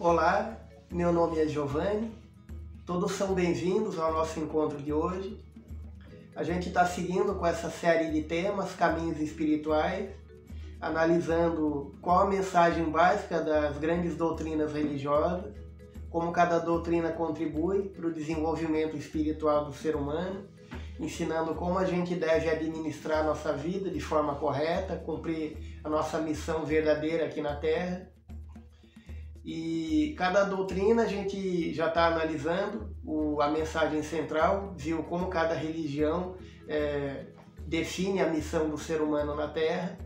Olá, meu nome é Giovanni, todos são bem-vindos ao nosso encontro de hoje. A gente está seguindo com essa série de temas, caminhos espirituais, analisando qual a mensagem básica das grandes doutrinas religiosas, como cada doutrina contribui para o desenvolvimento espiritual do ser humano, ensinando como a gente deve administrar nossa vida de forma correta, cumprir a nossa missão verdadeira aqui na Terra e cada doutrina a gente já está analisando o, a mensagem central, viu como cada religião é, define a missão do ser humano na Terra.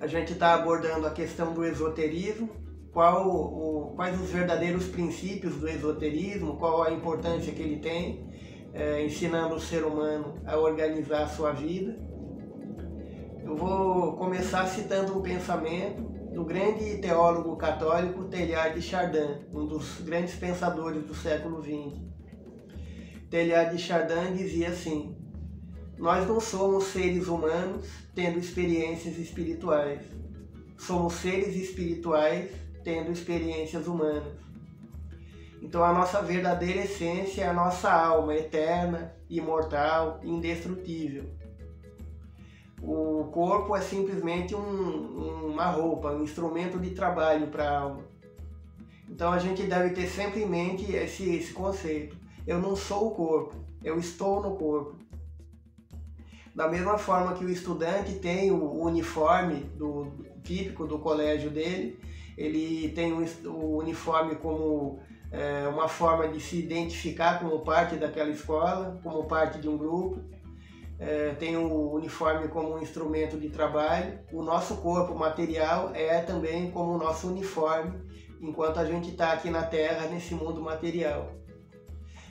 A gente está abordando a questão do esoterismo, qual o, quais os verdadeiros princípios do esoterismo, qual a importância que ele tem, é, ensinando o ser humano a organizar a sua vida. Eu vou começar citando um pensamento do grande teólogo católico Teilhard de Chardin, um dos grandes pensadores do século XX. Teilhard de Chardin dizia assim: Nós não somos seres humanos tendo experiências espirituais. Somos seres espirituais tendo experiências humanas. Então a nossa verdadeira essência é a nossa alma eterna, imortal, indestrutível o corpo é simplesmente um, uma roupa, um instrumento de trabalho para a alma. Então a gente deve ter sempre em mente esse, esse conceito. Eu não sou o corpo, eu estou no corpo. Da mesma forma que o estudante tem o uniforme do, típico do colégio dele, ele tem o uniforme como é, uma forma de se identificar como parte daquela escola, como parte de um grupo é, tem o uniforme como um instrumento de trabalho. O nosso corpo material é também como o nosso uniforme, enquanto a gente está aqui na Terra, nesse mundo material.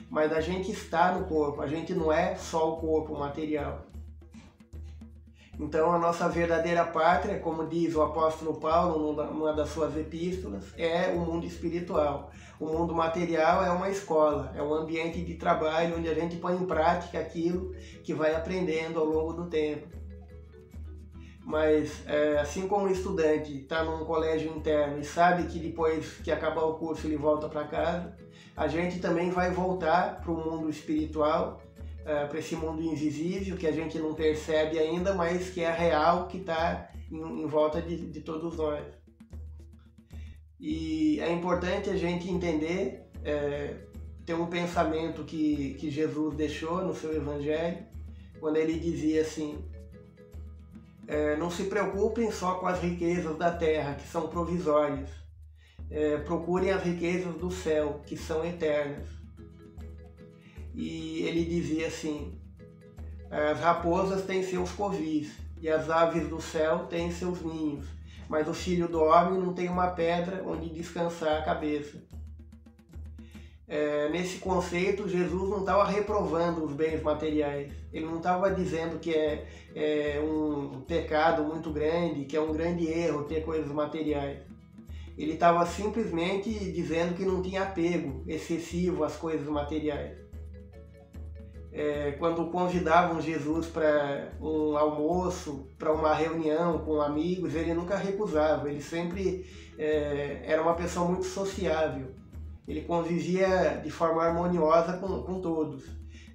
Mas a gente está no corpo, a gente não é só o corpo material. Então, a nossa verdadeira pátria, como diz o apóstolo Paulo numa das suas epístolas, é o mundo espiritual. O mundo material é uma escola, é um ambiente de trabalho onde a gente põe em prática aquilo que vai aprendendo ao longo do tempo. Mas, é, assim como o estudante está num colégio interno e sabe que depois que acabar o curso ele volta para casa, a gente também vai voltar para o mundo espiritual é, para esse mundo invisível que a gente não percebe ainda, mas que é real, que está em, em, volta de, de, todos nós. E é importante a gente entender, é, ter um pensamento que, que Jesus deixou no seu Evangelho, quando ele dizia assim: é, não se preocupem só com as riquezas da terra, que são provisórias. É, procurem as riquezas do céu, que são eternas e ele dizia assim: as raposas têm seus covis e as aves do céu têm seus ninhos, mas o filho do homem não tem uma pedra onde descansar a cabeça. É, nesse conceito, Jesus não estava reprovando os bens materiais. Ele não estava dizendo que é, é, um pecado muito grande, que é um grande erro ter coisas materiais. Ele estava simplesmente dizendo que não tinha apego excessivo às coisas materiais é, quando convidavam Jesus para um almoço, para uma reunião com amigos, ele nunca recusava, ele sempre é, era uma pessoa muito sociável. Ele convivia de forma harmoniosa com, com todos.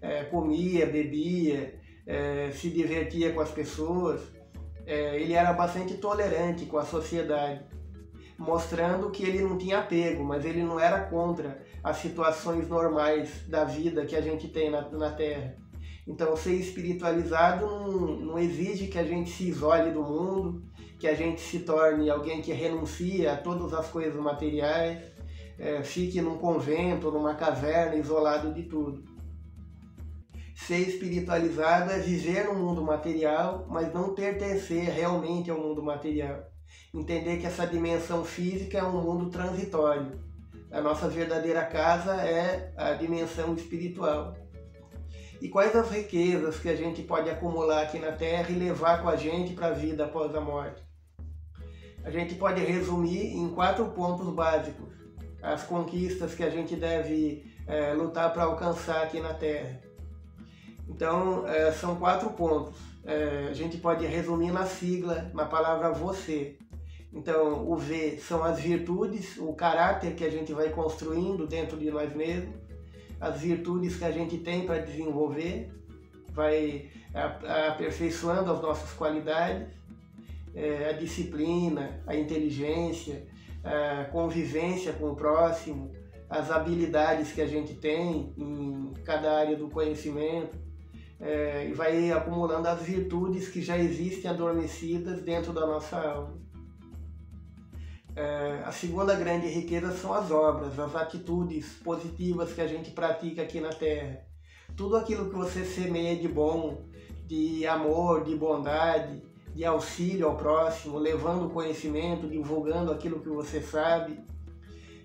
É, comia, bebia, é, se divertia com as pessoas. É, ele era bastante tolerante com a sociedade mostrando que ele não tinha apego, mas ele não era contra as situações normais da vida que a gente tem na, na Terra. Então, ser espiritualizado não, não exige que a gente se isole do mundo, que a gente se torne alguém que renuncia a todas as coisas materiais, é, fique num convento, numa caverna, isolado de tudo. Ser espiritualizado é viver no mundo material, mas não pertencer realmente ao mundo material entender que essa dimensão física é um mundo transitório. A nossa verdadeira casa é a dimensão espiritual. E quais as riquezas que a gente pode acumular aqui na Terra e levar com a gente para a vida após a morte? A gente pode resumir em quatro pontos básicos as conquistas que a gente deve é, lutar para alcançar aqui na Terra. Então, é, são quatro pontos. É, a gente pode resumir na sigla, na palavra você Então, o V são as virtudes, o caráter que a gente vai construindo dentro de nós mesmos, as virtudes que a gente tem para desenvolver, vai aperfeiçoando as nossas qualidades, é, a disciplina, a inteligência, a convivência com o próximo, as habilidades que a gente tem em cada área do conhecimento, é, e vai acumulando as virtudes que já existem adormecidas dentro da nossa alma. É, a segunda grande riqueza são as obras, as atitudes positivas que a gente pratica aqui na Terra. Tudo aquilo que você semeia de bom, de amor, de bondade, de auxílio ao próximo, levando conhecimento, divulgando aquilo que você sabe,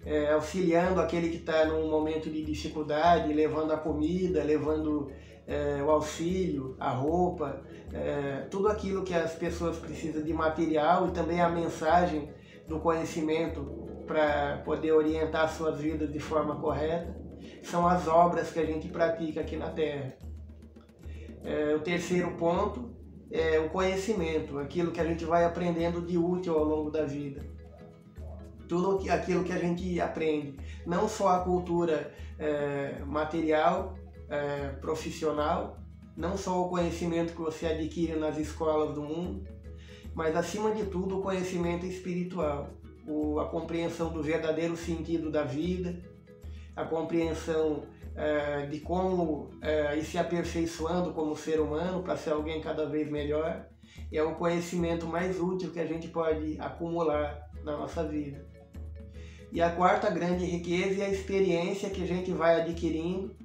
é, auxiliando aquele que está num momento de dificuldade, levando a comida, levando é, o auxílio, a roupa, é, tudo aquilo que as pessoas precisam de material e também a mensagem do conhecimento para poder orientar suas vidas de forma correta, são as obras que a gente pratica aqui na Terra. É, o terceiro ponto é o conhecimento, aquilo que a gente vai aprendendo de útil ao longo da vida. Tudo aquilo que a gente aprende, não só a cultura é, material, é, profissional, não só o conhecimento que você adquire nas escolas do mundo, mas acima de tudo o conhecimento espiritual, a compreensão do verdadeiro sentido da vida, a compreensão é, de como é, ir se aperfeiçoando como ser humano para ser alguém cada vez melhor, é o conhecimento mais útil que a gente pode acumular na nossa vida. E a quarta grande riqueza é a experiência que a gente vai adquirindo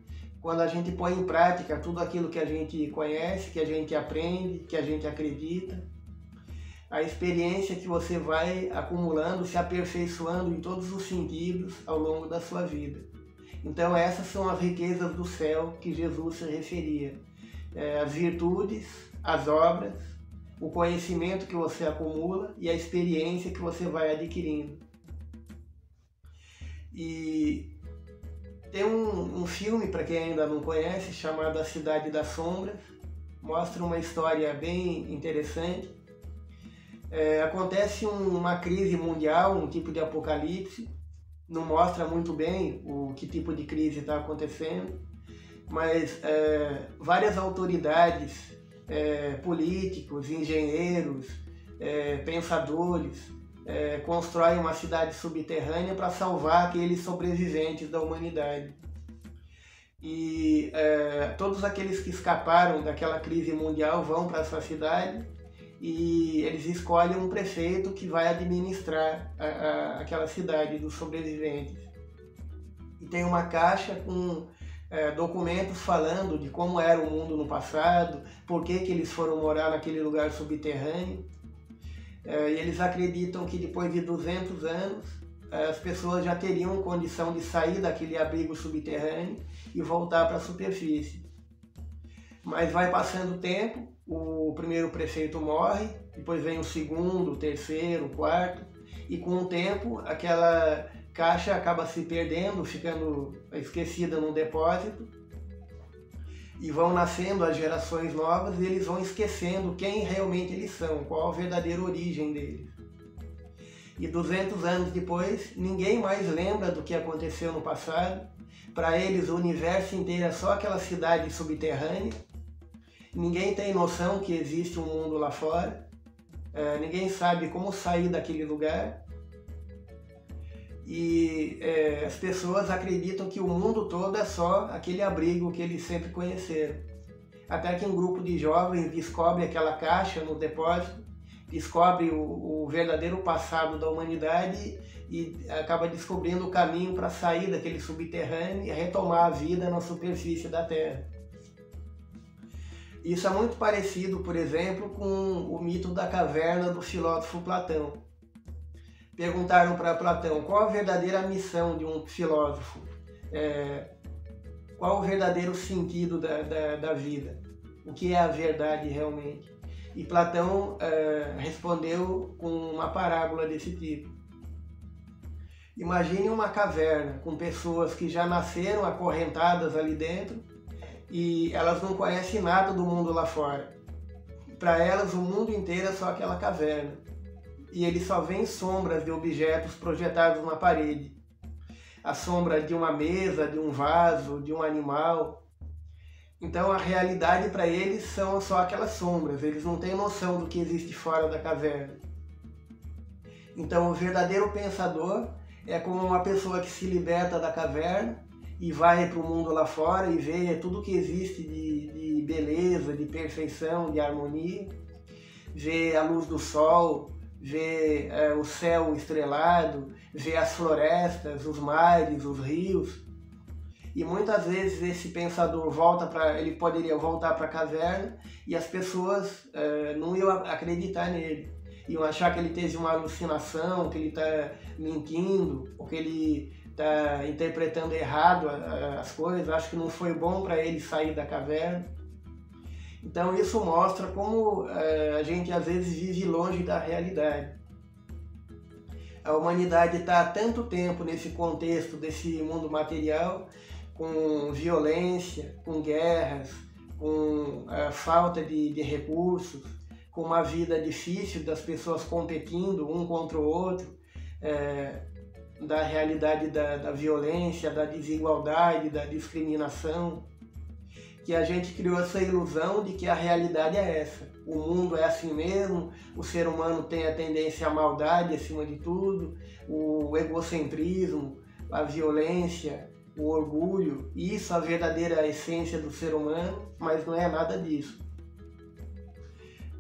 quando a gente põe em prática tudo aquilo que a gente conhece, que a gente aprende, que a gente acredita. A experiência que você vai acumulando, se aperfeiçoando em todos os sentidos ao longo da sua vida. Então essas são as riquezas do céu que Jesus se referia. É, as virtudes, as obras, o conhecimento que você acumula e a experiência que você vai adquirindo. E tem um, um filme, para quem ainda não conhece, chamado A Cidade das Sombras. Mostra uma história bem interessante. É, acontece um, uma crise mundial, um tipo de apocalipse. Não mostra muito bem o que tipo de crise está acontecendo, mas é, várias autoridades, é, políticos, engenheiros, é, pensadores, é, constrói uma cidade subterrânea para salvar aqueles sobreviventes da humanidade. E é, todos aqueles que escaparam daquela crise mundial vão para essa cidade e eles escolhem um prefeito que vai administrar a, a, aquela cidade dos sobreviventes. E tem uma caixa com é, documentos falando de como era o mundo no passado, por que, que eles foram morar naquele lugar subterrâneo. É, e eles acreditam que depois de 200 anos as pessoas já teriam condição de sair daquele abrigo subterrâneo e voltar para a superfície. Mas vai passando o tempo, o primeiro prefeito morre, depois vem o segundo, o terceiro, o quarto, e com o tempo aquela caixa acaba se perdendo, ficando esquecida no depósito, e vão nascendo as gerações novas e eles vão esquecendo quem realmente eles são, qual a verdadeira origem deles. E 200 anos depois, ninguém mais lembra do que aconteceu no passado. Para eles, o universo inteiro é só aquela cidade subterrânea. Ninguém tem noção que existe um mundo lá fora. É, ninguém sabe como sair daquele lugar e é, as pessoas acreditam que o mundo todo é só aquele abrigo que eles sempre conheceram. Até que um grupo de jovens descobre aquela caixa no depósito, descobre o, o verdadeiro passado da humanidade e acaba descobrindo o caminho para sair daquele subterrâneo e retomar a vida na superfície da Terra. Isso é muito parecido, por exemplo, com o mito da caverna do filósofo Platão perguntaram para Platão qual a verdadeira missão de um filósofo, é, qual o verdadeiro sentido da, da, da, vida, o que é a verdade realmente. E Platão é, respondeu com uma parábola desse tipo. Imagine uma caverna com pessoas que já nasceram acorrentadas ali dentro e elas não conhecem nada do mundo lá fora. Para elas, o mundo inteiro é só aquela caverna e ele só vê sombras de objetos projetados na parede. A sombra de uma mesa, de um vaso, de um animal. Então a realidade para eles são só aquelas sombras, eles não têm noção do que existe fora da caverna. Então o verdadeiro pensador é como uma pessoa que se liberta da caverna e vai para o mundo lá fora e vê tudo que existe de, de beleza, de perfeição, de harmonia, vê a luz do sol, vê é, o céu estrelado, vê as florestas, os mares, os rios. E muitas vezes esse pensador volta para, ele poderia voltar para a caverna e as pessoas é, não iam acreditar nele, iam achar que ele teve uma alucinação, que ele está mentindo, ou que ele está interpretando errado as coisas, acho que não foi bom para ele sair da caverna. Então isso mostra como é, a gente às vezes vive longe da realidade. A humanidade está há tanto tempo nesse contexto desse mundo material, com violência, com guerras, com a falta de, de recursos, com uma vida difícil das pessoas competindo um contra o outro, é, da realidade da, da violência, da desigualdade, da discriminação, que a gente criou essa ilusão de que a realidade é essa. O mundo é assim mesmo, o ser humano tem a tendência à maldade acima de tudo, o egocentrismo, a violência, o orgulho, isso a verdadeira essência do ser humano, mas não é nada disso.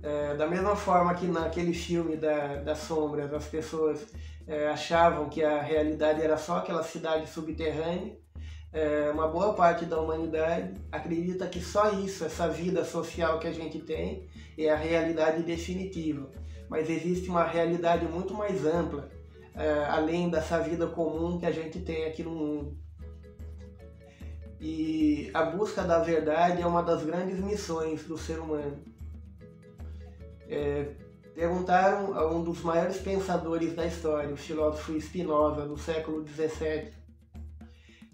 É, da mesma forma que naquele filme da, das sombras as pessoas é, achavam que a realidade era só aquela cidade subterrânea, é, uma boa parte da humanidade acredita que só isso, essa vida social que a gente tem, é a realidade definitiva. Mas existe uma realidade muito mais ampla, é, além dessa vida comum que a gente tem aqui no mundo. E a busca da verdade é uma das grandes missões do ser humano. É, perguntaram a um dos maiores pensadores da história, o filósofo Spinoza, do século XVII,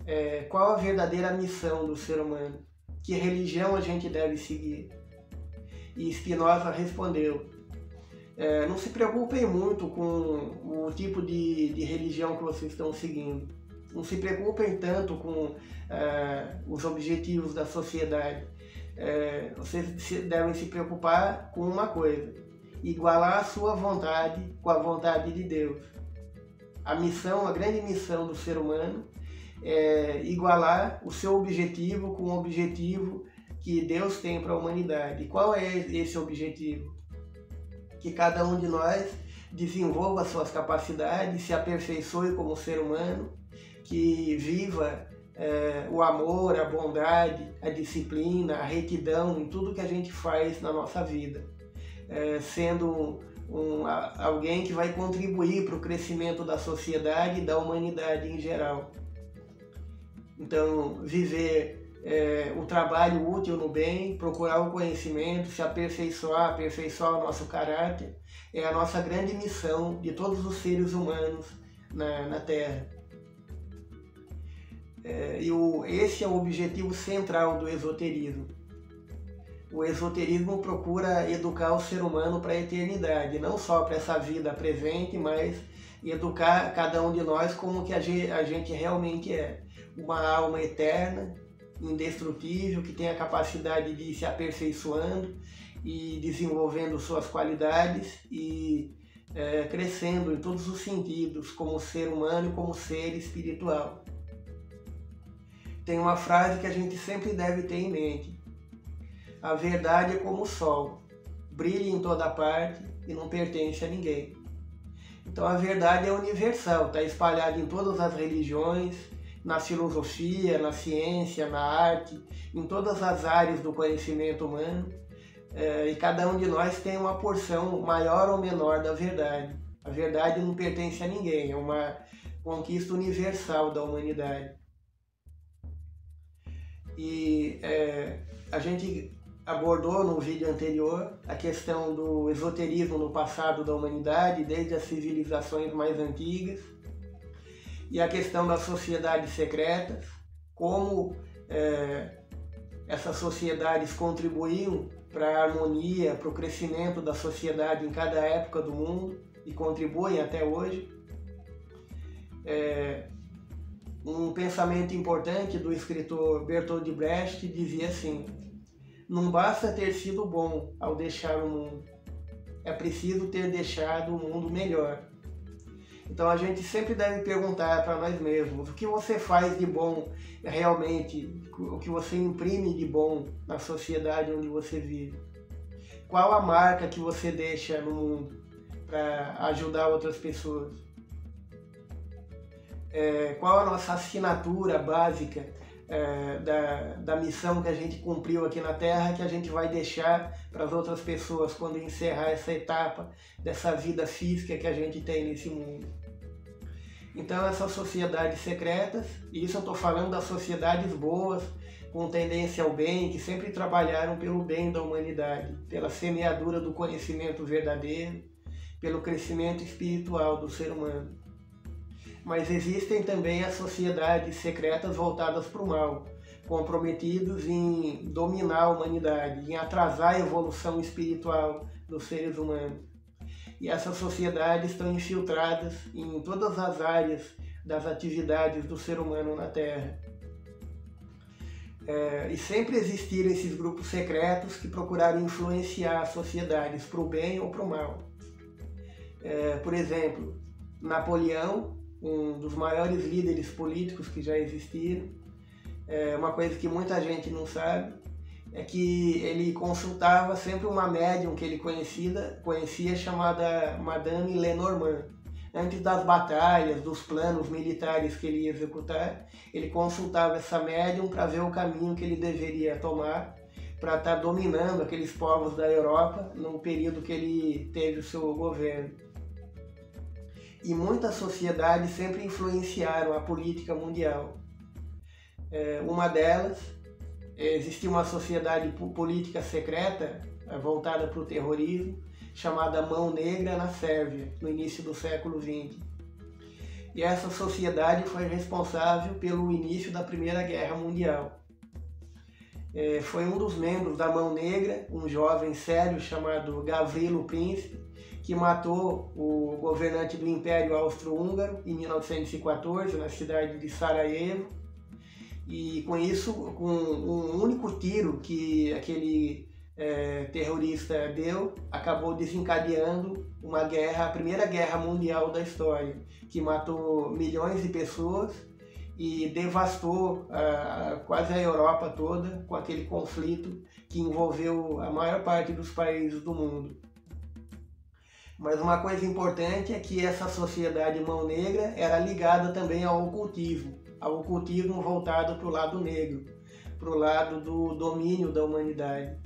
é, qual a verdadeira missão do ser humano, que religião a gente deve seguir. E Spinoza respondeu: é, não se preocupem muito com o tipo de, de, religião que vocês estão seguindo. Não se preocupem tanto com é, os objetivos da sociedade. É, vocês devem se preocupar com uma coisa: igualar a sua vontade com a vontade de Deus. A missão, a grande missão do ser humano é igualar o seu objetivo com o objetivo que Deus tem para a humanidade. E qual é esse objetivo? Que cada um de nós desenvolva suas capacidades, se aperfeiçoe como ser humano, que viva é, o amor, a bondade, a disciplina, a retidão em tudo que a gente faz na nossa vida é, sendo um, alguém que vai contribuir para o crescimento da sociedade e da humanidade em geral. Então, viver é, o trabalho útil no bem, procurar o conhecimento, se aperfeiçoar, aperfeiçoar o nosso caráter, é a nossa grande missão de todos os seres humanos na, na Terra. É, e o, esse é o objetivo central do esoterismo o esoterismo procura educar o ser humano para a eternidade, não só para essa vida presente, mas educar cada um de nós como que a gente realmente é. Uma alma eterna, indestrutível, que tem a capacidade de se aperfeiçoando e desenvolvendo suas qualidades e é, crescendo em todos os sentidos, como ser humano e como ser espiritual. Tem uma frase que a gente sempre deve ter em mente a verdade é como o sol, brilha em toda parte e não pertence a ninguém. Então a verdade é universal, está espalhada em todas as religiões, na filosofia, na ciência, na arte, em todas as áreas do conhecimento humano. É, e cada um de nós tem uma porção maior ou menor da verdade. A verdade não pertence a ninguém, é uma conquista universal da humanidade. E é, a gente abordou no vídeo anterior a questão do esoterismo no passado da humanidade, desde as civilizações mais antigas, e a questão das sociedades secretas, como é, essas sociedades contribuíam para a harmonia, para o crescimento da sociedade em cada época do mundo, e contribuem até hoje. É, um pensamento importante do escritor Bertold Brecht dizia assim: Não basta ter sido bom ao deixar o mundo, é preciso ter deixado o mundo melhor. Então a gente sempre deve perguntar para nós mesmos o que você faz de bom realmente, o que você imprime de bom na sociedade onde você vive. Qual a marca que você deixa no mundo para ajudar outras pessoas? É, qual a nossa assinatura básica é, da, da missão que a gente cumpriu aqui na Terra que a gente vai deixar para as outras pessoas quando encerrar essa etapa dessa vida física que a gente tem nesse mundo? Então essas sociedades secretas, e isso eu estou falando das sociedades boas, com tendência ao bem, que sempre trabalharam pelo bem da humanidade, pela semeadura do conhecimento verdadeiro, pelo crescimento espiritual do ser humano. Mas existem também as sociedades secretas voltadas para o mal, comprometidos em dominar a humanidade, em atrasar a evolução espiritual dos seres humanos. E essas sociedades estão infiltradas em todas as áreas das atividades do ser humano na Terra. É, e sempre existiram esses grupos secretos que procuraram influenciar as sociedades para o bem ou para o mal. É, por exemplo, Napoleão, um dos maiores líderes políticos que já existiram, é uma coisa que muita gente não sabe, é que ele consultava sempre uma médium que ele conhecida, conhecia chamada Madame Lenormand. Antes das batalhas, dos planos militares que ele ia executar, ele consultava essa médium para ver o caminho que ele deveria tomar para estar tá dominando aqueles povos da Europa no período que ele teve o seu governo. E muitas sociedades sempre influenciaram a política mundial. É, uma delas existia uma sociedade política secreta eh, voltada para o terrorismo, chamada Mão Negra na Sérvia, no início do século XX. E essa sociedade foi responsável pelo início da Primeira Guerra Mundial. É, foi um dos membros da Mão Negra, um jovem sério chamado Gavrilo Príncipe, que matou o governante do Império Austro-Húngaro em 1914 na cidade de Sarajevo e com isso, com um único tiro que aquele é, terrorista deu, acabou desencadeando uma guerra, a primeira guerra mundial da história, que matou milhões de pessoas e devastou quase a Europa toda com aquele conflito que envolveu a maior parte dos países do mundo. Mas uma coisa importante é que essa sociedade mão negra era ligada também ao ocultismo ao ocultismo voltado para o lado negro, para o lado do domínio da humanidade.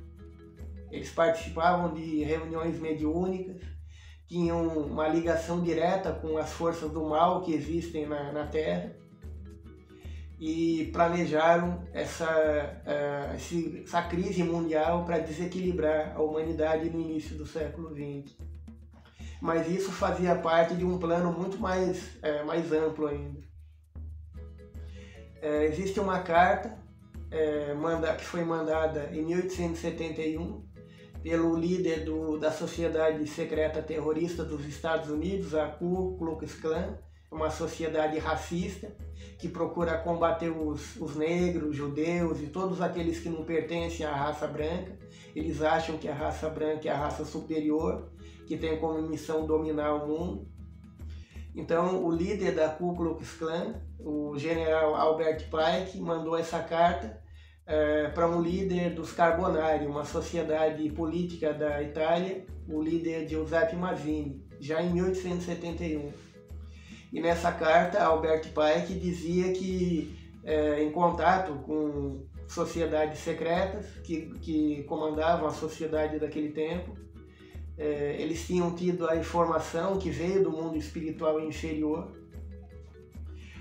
Eles participavam de reuniões mediúnicas, tinham uma ligação direta com as forças do mal que existem na, na Terra e planejaram essa, uh, essa crise mundial para desequilibrar a humanidade no início do século XX. Mas isso fazia parte de um plano muito mais, uh, mais amplo ainda. É, existe uma carta é, manda, que foi mandada em 1871 pelo líder do, da Sociedade Secreta Terrorista dos Estados Unidos, a Ku Klux Klan, uma sociedade racista que procura combater os, os negros, judeus e todos aqueles que não pertencem à raça branca. Eles acham que a raça branca é a raça superior, que tem como missão dominar o mundo. Então, o líder da Ku Klux Klan, o general Albert Pike, mandou essa carta é, para um líder dos Carbonari, uma sociedade política da Itália, o líder Giuseppe Mazzini, já em 1871. E nessa carta, Albert Pike dizia que, é, em contato com sociedades secretas que, que comandavam a sociedade daquele tempo, é, eles tinham tido a informação que veio do mundo espiritual inferior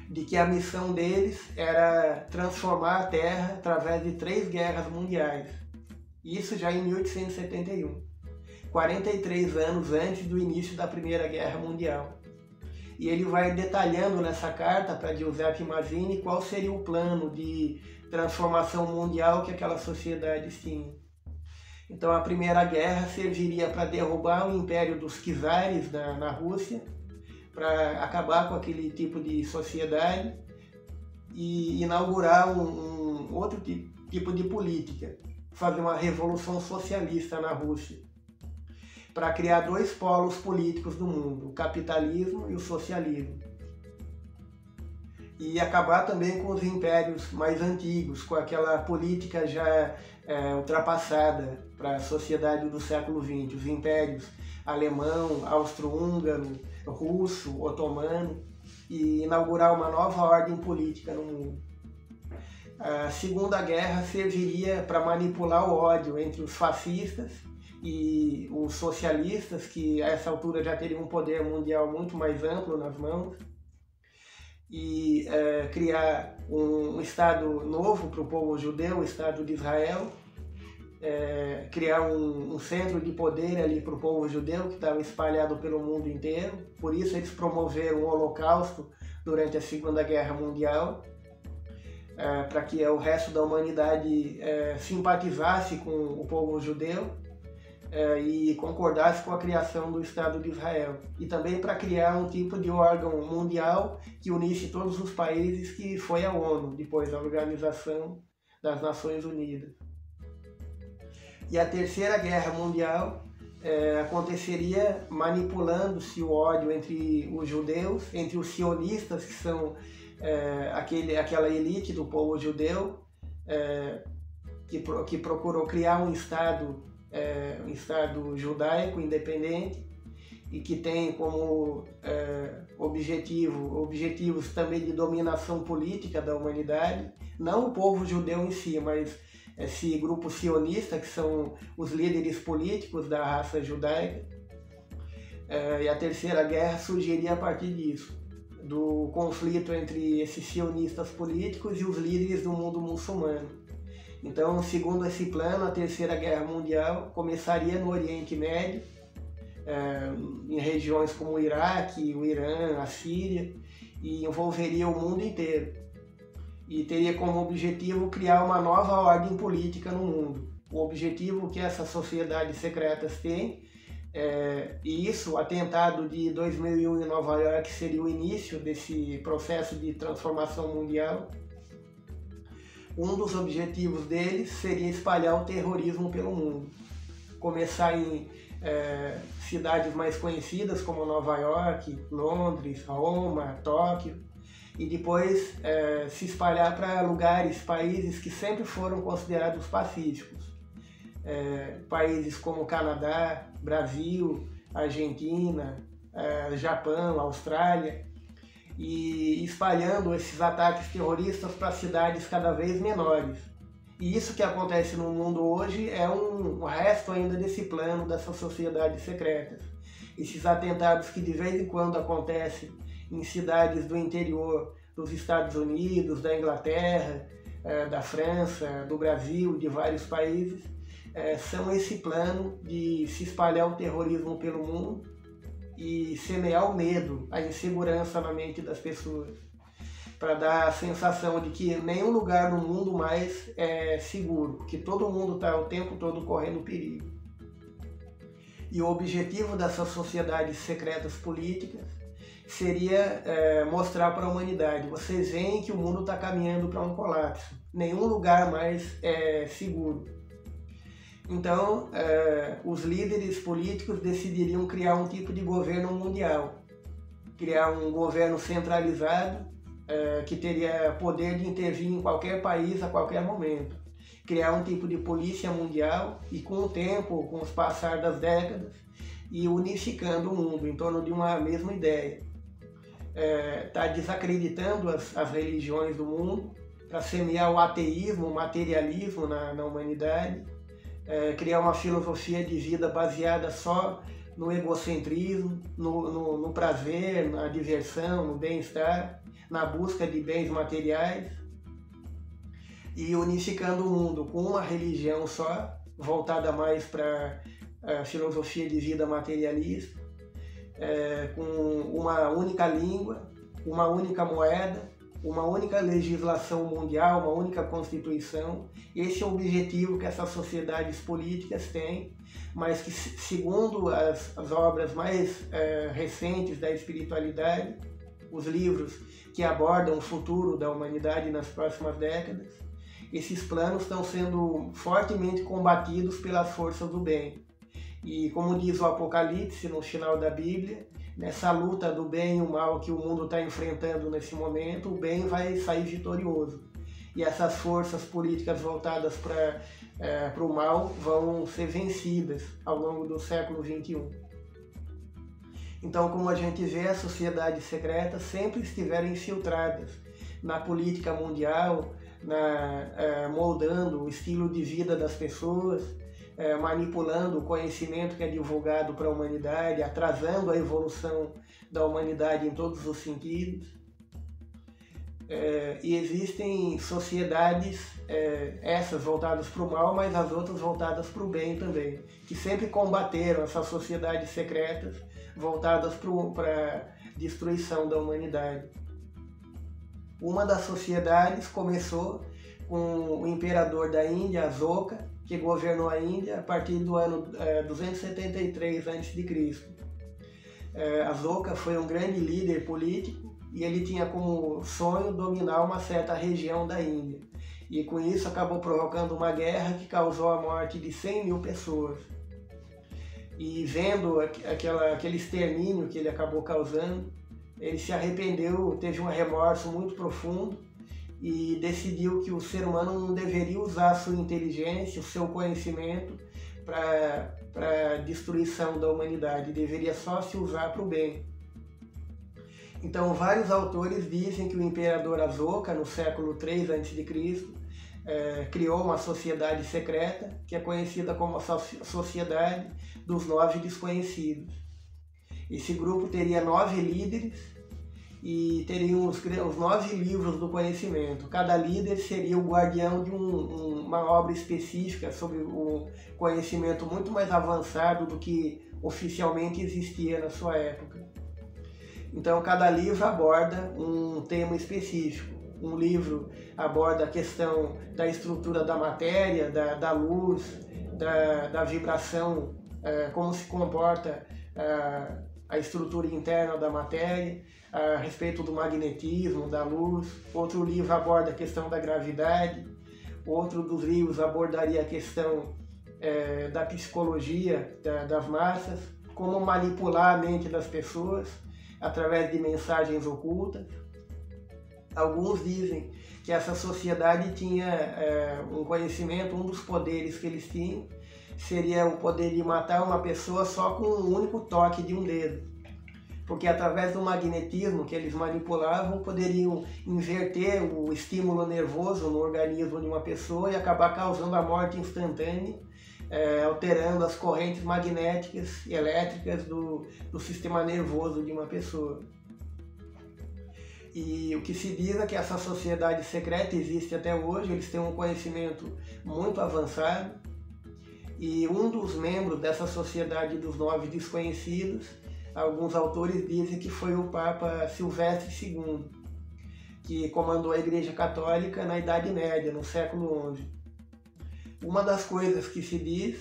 de que a missão deles era transformar a Terra através de três guerras mundiais. Isso já em 1871, 43 anos antes do início da Primeira Guerra Mundial. E ele vai detalhando nessa carta para Giuseppe Mazzini qual seria o plano de transformação mundial que aquela sociedade tinha. Então a Primeira Guerra serviria para derrubar o Império dos Czares na, na Rússia, para acabar com aquele tipo de sociedade e inaugurar um, um outro tipo de política, fazer uma revolução socialista na Rússia, para criar dois polos políticos do mundo, o capitalismo e o socialismo. E acabar também com os impérios mais antigos, com aquela política já é, ultrapassada para a sociedade do século XX, os impérios alemão, austro-húngaro, russo, otomano, e inaugurar uma nova ordem política no mundo. A Segunda Guerra serviria para manipular o ódio entre os fascistas e os socialistas, que a essa altura já teriam um poder mundial muito mais amplo nas mãos, e é, criar um, Estado novo para o povo judeu, o Estado de Israel, é, criar um, um, centro de poder ali para o povo judeu que estava espalhado pelo mundo inteiro. Por isso eles promoveram o Holocausto durante a Segunda Guerra Mundial, é, para que o resto da humanidade é, simpatizasse com o povo judeu é, e concordasse com a criação do Estado de Israel. E também para criar um tipo de órgão mundial que unisse todos os países, que foi a ONU, depois a Organização das Nações Unidas. E a Terceira Guerra Mundial é, aconteceria manipulando-se o ódio entre os judeus, entre os sionistas, que são é, aquele, aquela elite do povo judeu, é, que, que procurou criar um Estado, é, um Estado judaico independente e que tem como é, objetivo objetivos também de dominação política da humanidade, não o povo judeu em si, mas esse grupo sionista, que são os líderes políticos da raça judaica. É, e a Terceira Guerra surgiria a partir disso, do conflito entre esses sionistas políticos e os líderes do mundo muçulmano. Então, segundo esse plano, a Terceira Guerra Mundial começaria no Oriente Médio, é, em regiões como o Iraque, o Irã, a Síria, e envolveria o mundo inteiro e teria como objetivo criar uma nova ordem política no mundo. O objetivo que essas sociedades secretas têm, é, e isso, o atentado de 2001 em Nova York seria o início desse processo de transformação mundial. Um dos objetivos deles seria espalhar o terrorismo pelo mundo. Começar em é, cidades mais conhecidas como Nova York, Londres, Roma, Tóquio, e depois é, se espalhar para lugares, países que sempre foram considerados pacíficos. É, países como Canadá, Brasil, Argentina, é, Japão, Austrália, e espalhando esses ataques terroristas para cidades cada vez menores. E isso que acontece no mundo hoje é um, um resto ainda desse plano dessas sociedades secretas. Esses atentados que de vez em quando acontecem em cidades do interior dos Estados Unidos, da Inglaterra, é, da França, do Brasil, de vários países, é, são esse plano de se espalhar o terrorismo pelo mundo e semear o medo, a insegurança na mente das pessoas, para dar a sensação de que nenhum lugar no mundo mais é seguro, que todo mundo está o tempo todo correndo perigo. E o objetivo dessas sociedades secretas políticas seria é, mostrar para a humanidade: vocês veem que o mundo está caminhando para um colapso, nenhum lugar mais é seguro. Então, é, os líderes políticos decidiriam criar um tipo de governo mundial, criar um governo centralizado é, que teria poder de intervir em qualquer país a qualquer momento, criar um tipo de polícia mundial e, com o tempo, com os passar das décadas, e unificando o mundo em torno de uma mesma ideia está é, tá desacreditando as, as, religiões do mundo para semear o ateísmo, o materialismo na, na humanidade, é, criar uma filosofia de vida baseada só no egocentrismo, no, no, no prazer, na diversão, no bem-estar, na busca de bens materiais e unificando o mundo com uma religião só, voltada mais para a filosofia de vida materialista é, com uma única língua, uma única moeda, uma única legislação mundial, uma única constituição. Esse é o objetivo que essas sociedades políticas têm, mas que, segundo as, as obras mais é, recentes da espiritualidade, os livros que abordam o futuro da humanidade nas próximas décadas, esses planos estão sendo fortemente combatidos pelas forças do bem. E como diz o Apocalipse no final da Bíblia, nessa luta do bem e o mal que o mundo está enfrentando nesse momento, o bem vai sair vitorioso. E essas forças políticas voltadas para é, o mal vão ser vencidas ao longo do século XXI. Então, como a gente vê, as sociedades secretas sempre estiveram infiltradas na política mundial, na, é, moldando o estilo de vida das pessoas, é, manipulando o conhecimento que é divulgado para a humanidade, atrasando a evolução da humanidade em todos os sentidos. É, e existem sociedades, é, essas voltadas para o mal, mas as outras voltadas para o bem também, que sempre combateram essas sociedades secretas voltadas para a destruição da humanidade. Uma das sociedades começou com o imperador da Índia, Asoka, que governou a Índia a partir do ano é, 273 a.C. É, foi um grande líder político e ele tinha como sonho dominar uma certa região da Índia. E com isso acabou provocando uma guerra que causou a morte de 100 mil pessoas. E vendo aquela, aquele extermínio que ele acabou causando, ele se arrependeu, teve um remorso muito profundo e decidiu que o ser humano não deveria usar a sua inteligência, o seu conhecimento para a destruição da humanidade, deveria só se usar para o bem. Então, vários autores dizem que o imperador Azoka, no século III a.C., é, criou uma sociedade secreta que é conhecida como a Sociedade dos Nove Desconhecidos. Esse grupo teria nove líderes e teriam os, os, nove livros do conhecimento. Cada líder seria o guardião de um, um, uma obra específica sobre o conhecimento muito mais avançado do que oficialmente existia na sua época. Então, cada livro aborda um tema específico. Um livro aborda a questão da estrutura da matéria, da, da luz, da, da vibração, é, como se comporta é, a estrutura interna da matéria a respeito do magnetismo, da luz. Outro livro aborda a questão da gravidade. Outro dos livros abordaria a questão é, da psicologia da, das massas, como manipular a mente das pessoas através de mensagens ocultas. Alguns dizem que essa sociedade tinha é, um conhecimento, um dos poderes que eles tinham seria o poder de matar uma pessoa só com um único toque de um dedo porque através do magnetismo que eles manipulavam poderiam inverter o estímulo nervoso no organismo de uma pessoa e acabar causando a morte instantânea, é, alterando as correntes magnéticas e elétricas do, do sistema nervoso de uma pessoa. E o que se diz é que essa sociedade secreta existe até hoje, eles têm um conhecimento muito avançado. E um dos membros dessa sociedade dos nove desconhecidos alguns autores dizem que foi o Papa Silvestre II, que comandou a Igreja Católica na Idade Média, no século XI. Uma das coisas que se diz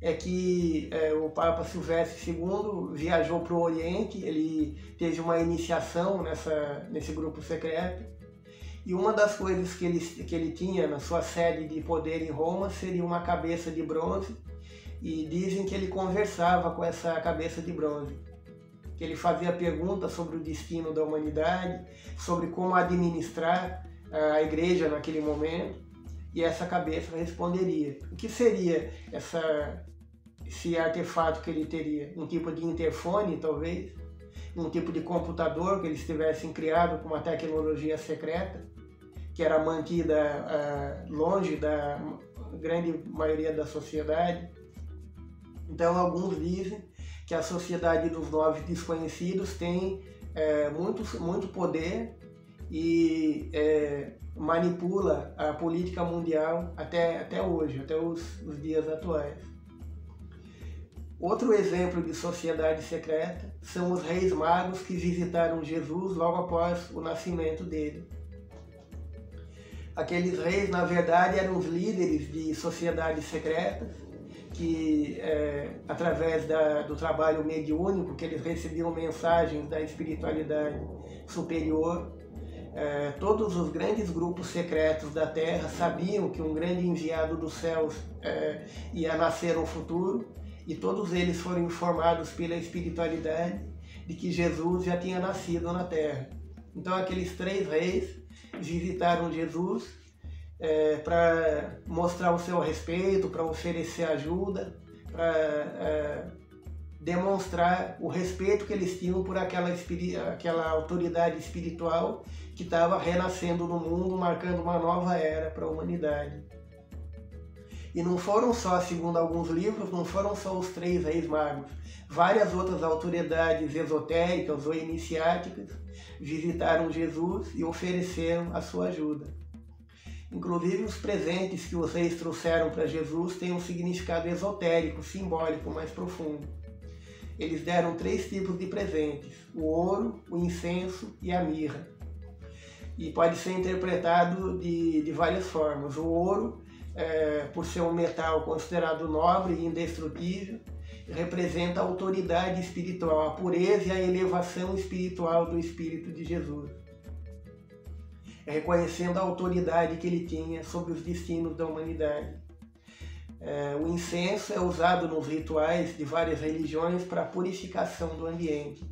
é que é, o Papa Silvestre II viajou para o Oriente, ele teve uma iniciação nessa, nesse grupo secreto, e uma das coisas que ele, que ele tinha na sua sede de poder em Roma seria uma cabeça de bronze, e dizem que ele conversava com essa cabeça de bronze que ele fazia perguntas sobre o destino da humanidade, sobre como administrar a igreja naquele momento, e essa cabeça responderia. O que seria essa, esse artefato que ele teria? Um tipo de interfone, talvez? Um tipo de computador que eles tivessem criado com uma tecnologia secreta, que era mantida uh, longe da grande maioria da sociedade? Então, alguns dizem que a sociedade dos nove desconhecidos tem é, muito, muito poder e é, manipula a política mundial até, até hoje, até os, os dias atuais. Outro exemplo de sociedade secreta são os reis magos que visitaram Jesus logo após o nascimento dele. Aqueles reis, na verdade, eram os líderes de sociedades secretas que, é, através da, do trabalho mediúnico, que eles recebiam mensagens da espiritualidade superior, é, todos os grandes grupos secretos da Terra sabiam que um grande enviado dos céus é, ia nascer no futuro e todos eles foram informados pela espiritualidade de que Jesus já tinha nascido na Terra. Então aqueles três reis visitaram Jesus é, para mostrar o seu respeito, para oferecer ajuda, para é, demonstrar o respeito que eles tinham por aquela, aquela autoridade espiritual que estava renascendo no mundo, marcando uma nova era para a humanidade. E não foram só, segundo alguns livros, não foram só os três reis magos. Várias outras autoridades esotéricas ou iniciáticas visitaram Jesus e ofereceram a sua ajuda. Inclusive, os presentes que reis trouxeram para Jesus têm um significado esotérico, simbólico mais profundo. Eles deram três tipos de presentes: o ouro, o incenso e a mirra. E pode ser interpretado de, de várias formas. O ouro, é, por ser um metal considerado nobre e indestrutível, representa a autoridade espiritual, a pureza e a elevação espiritual do Espírito de Jesus. Reconhecendo a autoridade que ele tinha sobre os destinos da humanidade. É, o incenso é usado nos rituais de várias religiões para a purificação do ambiente.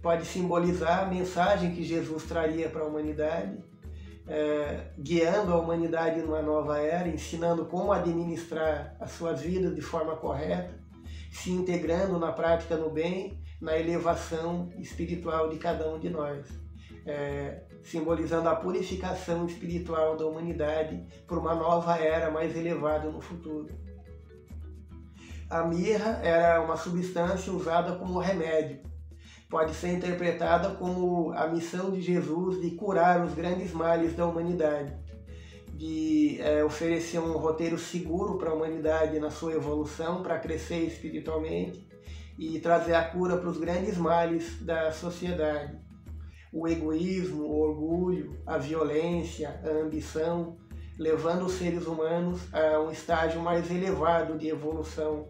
Pode simbolizar a mensagem que Jesus traria para a humanidade, é, guiando a humanidade numa nova era, ensinando como administrar a sua vida de forma correta, se integrando na prática no bem, na elevação espiritual de cada um de nós. É, simbolizando a purificação espiritual da humanidade por uma nova era mais elevada no futuro. A mirra era uma substância usada como remédio. Pode ser interpretada como a missão de Jesus de curar os grandes males da humanidade, de é, oferecer um roteiro seguro para a humanidade na sua evolução, para crescer espiritualmente e trazer a cura para os grandes males da sociedade o egoísmo, o orgulho, a violência, a ambição, levando os seres humanos a um estágio mais elevado de evolução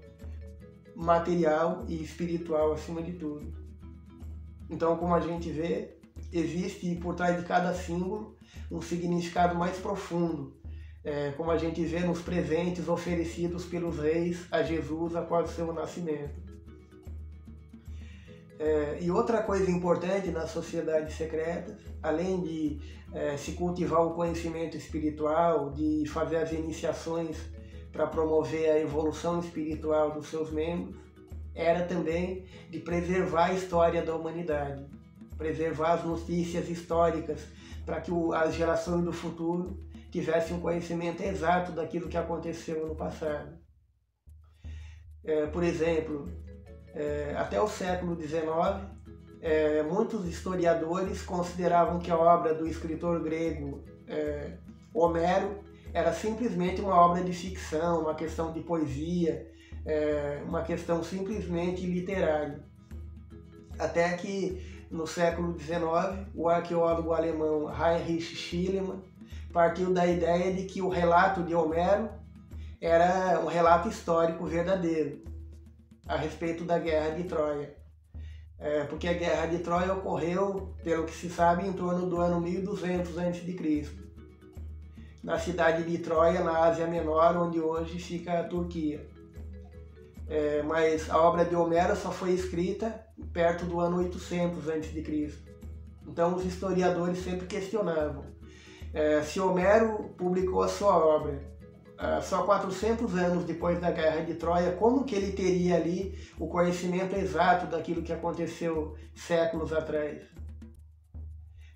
material e espiritual acima de tudo. Então, como a gente vê, existe por trás de cada símbolo um significado mais profundo, é, como a gente vê nos presentes oferecidos pelos reis a Jesus após seu nascimento. É, e outra coisa importante nas sociedades secretas, além de é, se cultivar o conhecimento espiritual, de fazer as iniciações para promover a evolução espiritual dos seus membros, era também de preservar a história da humanidade, preservar as notícias históricas para que as gerações do futuro tivessem um conhecimento exato daquilo que aconteceu no passado. É, por exemplo, é, até o século XIX, é, muitos historiadores consideravam que a obra do escritor grego é, Homero era simplesmente uma obra de ficção, uma questão de poesia, é, uma questão simplesmente literária. Até que no século XIX, o arqueólogo alemão Heinrich Schliemann partiu da ideia de que o relato de Homero era um relato histórico verdadeiro a respeito da Guerra de Troia. É, porque a Guerra de Troia ocorreu, pelo que se sabe, em torno do ano 1200 a.C., na cidade de Troia, na Ásia Menor, onde hoje fica a Turquia. É, mas a obra de Homero só foi escrita perto do ano 800 a.C. Então os historiadores sempre questionavam é, se Homero publicou a sua obra só 400 anos depois da Guerra de Troia, como que ele teria ali o conhecimento exato daquilo que aconteceu séculos atrás?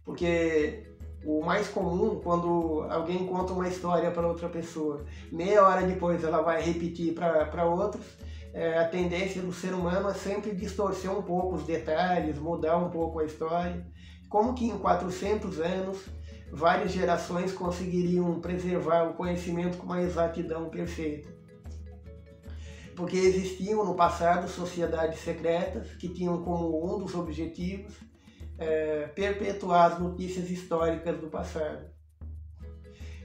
Porque o mais comum, quando alguém conta uma história para outra pessoa, meia hora depois ela vai repetir para outros, é, a tendência do ser humano é sempre distorcer um pouco os detalhes, mudar um pouco a história. Como que em 400 anos várias gerações conseguiriam preservar o conhecimento com uma exatidão perfeita. Porque existiam no passado sociedades secretas que tinham como um dos objetivos é, perpetuar as notícias históricas do passado.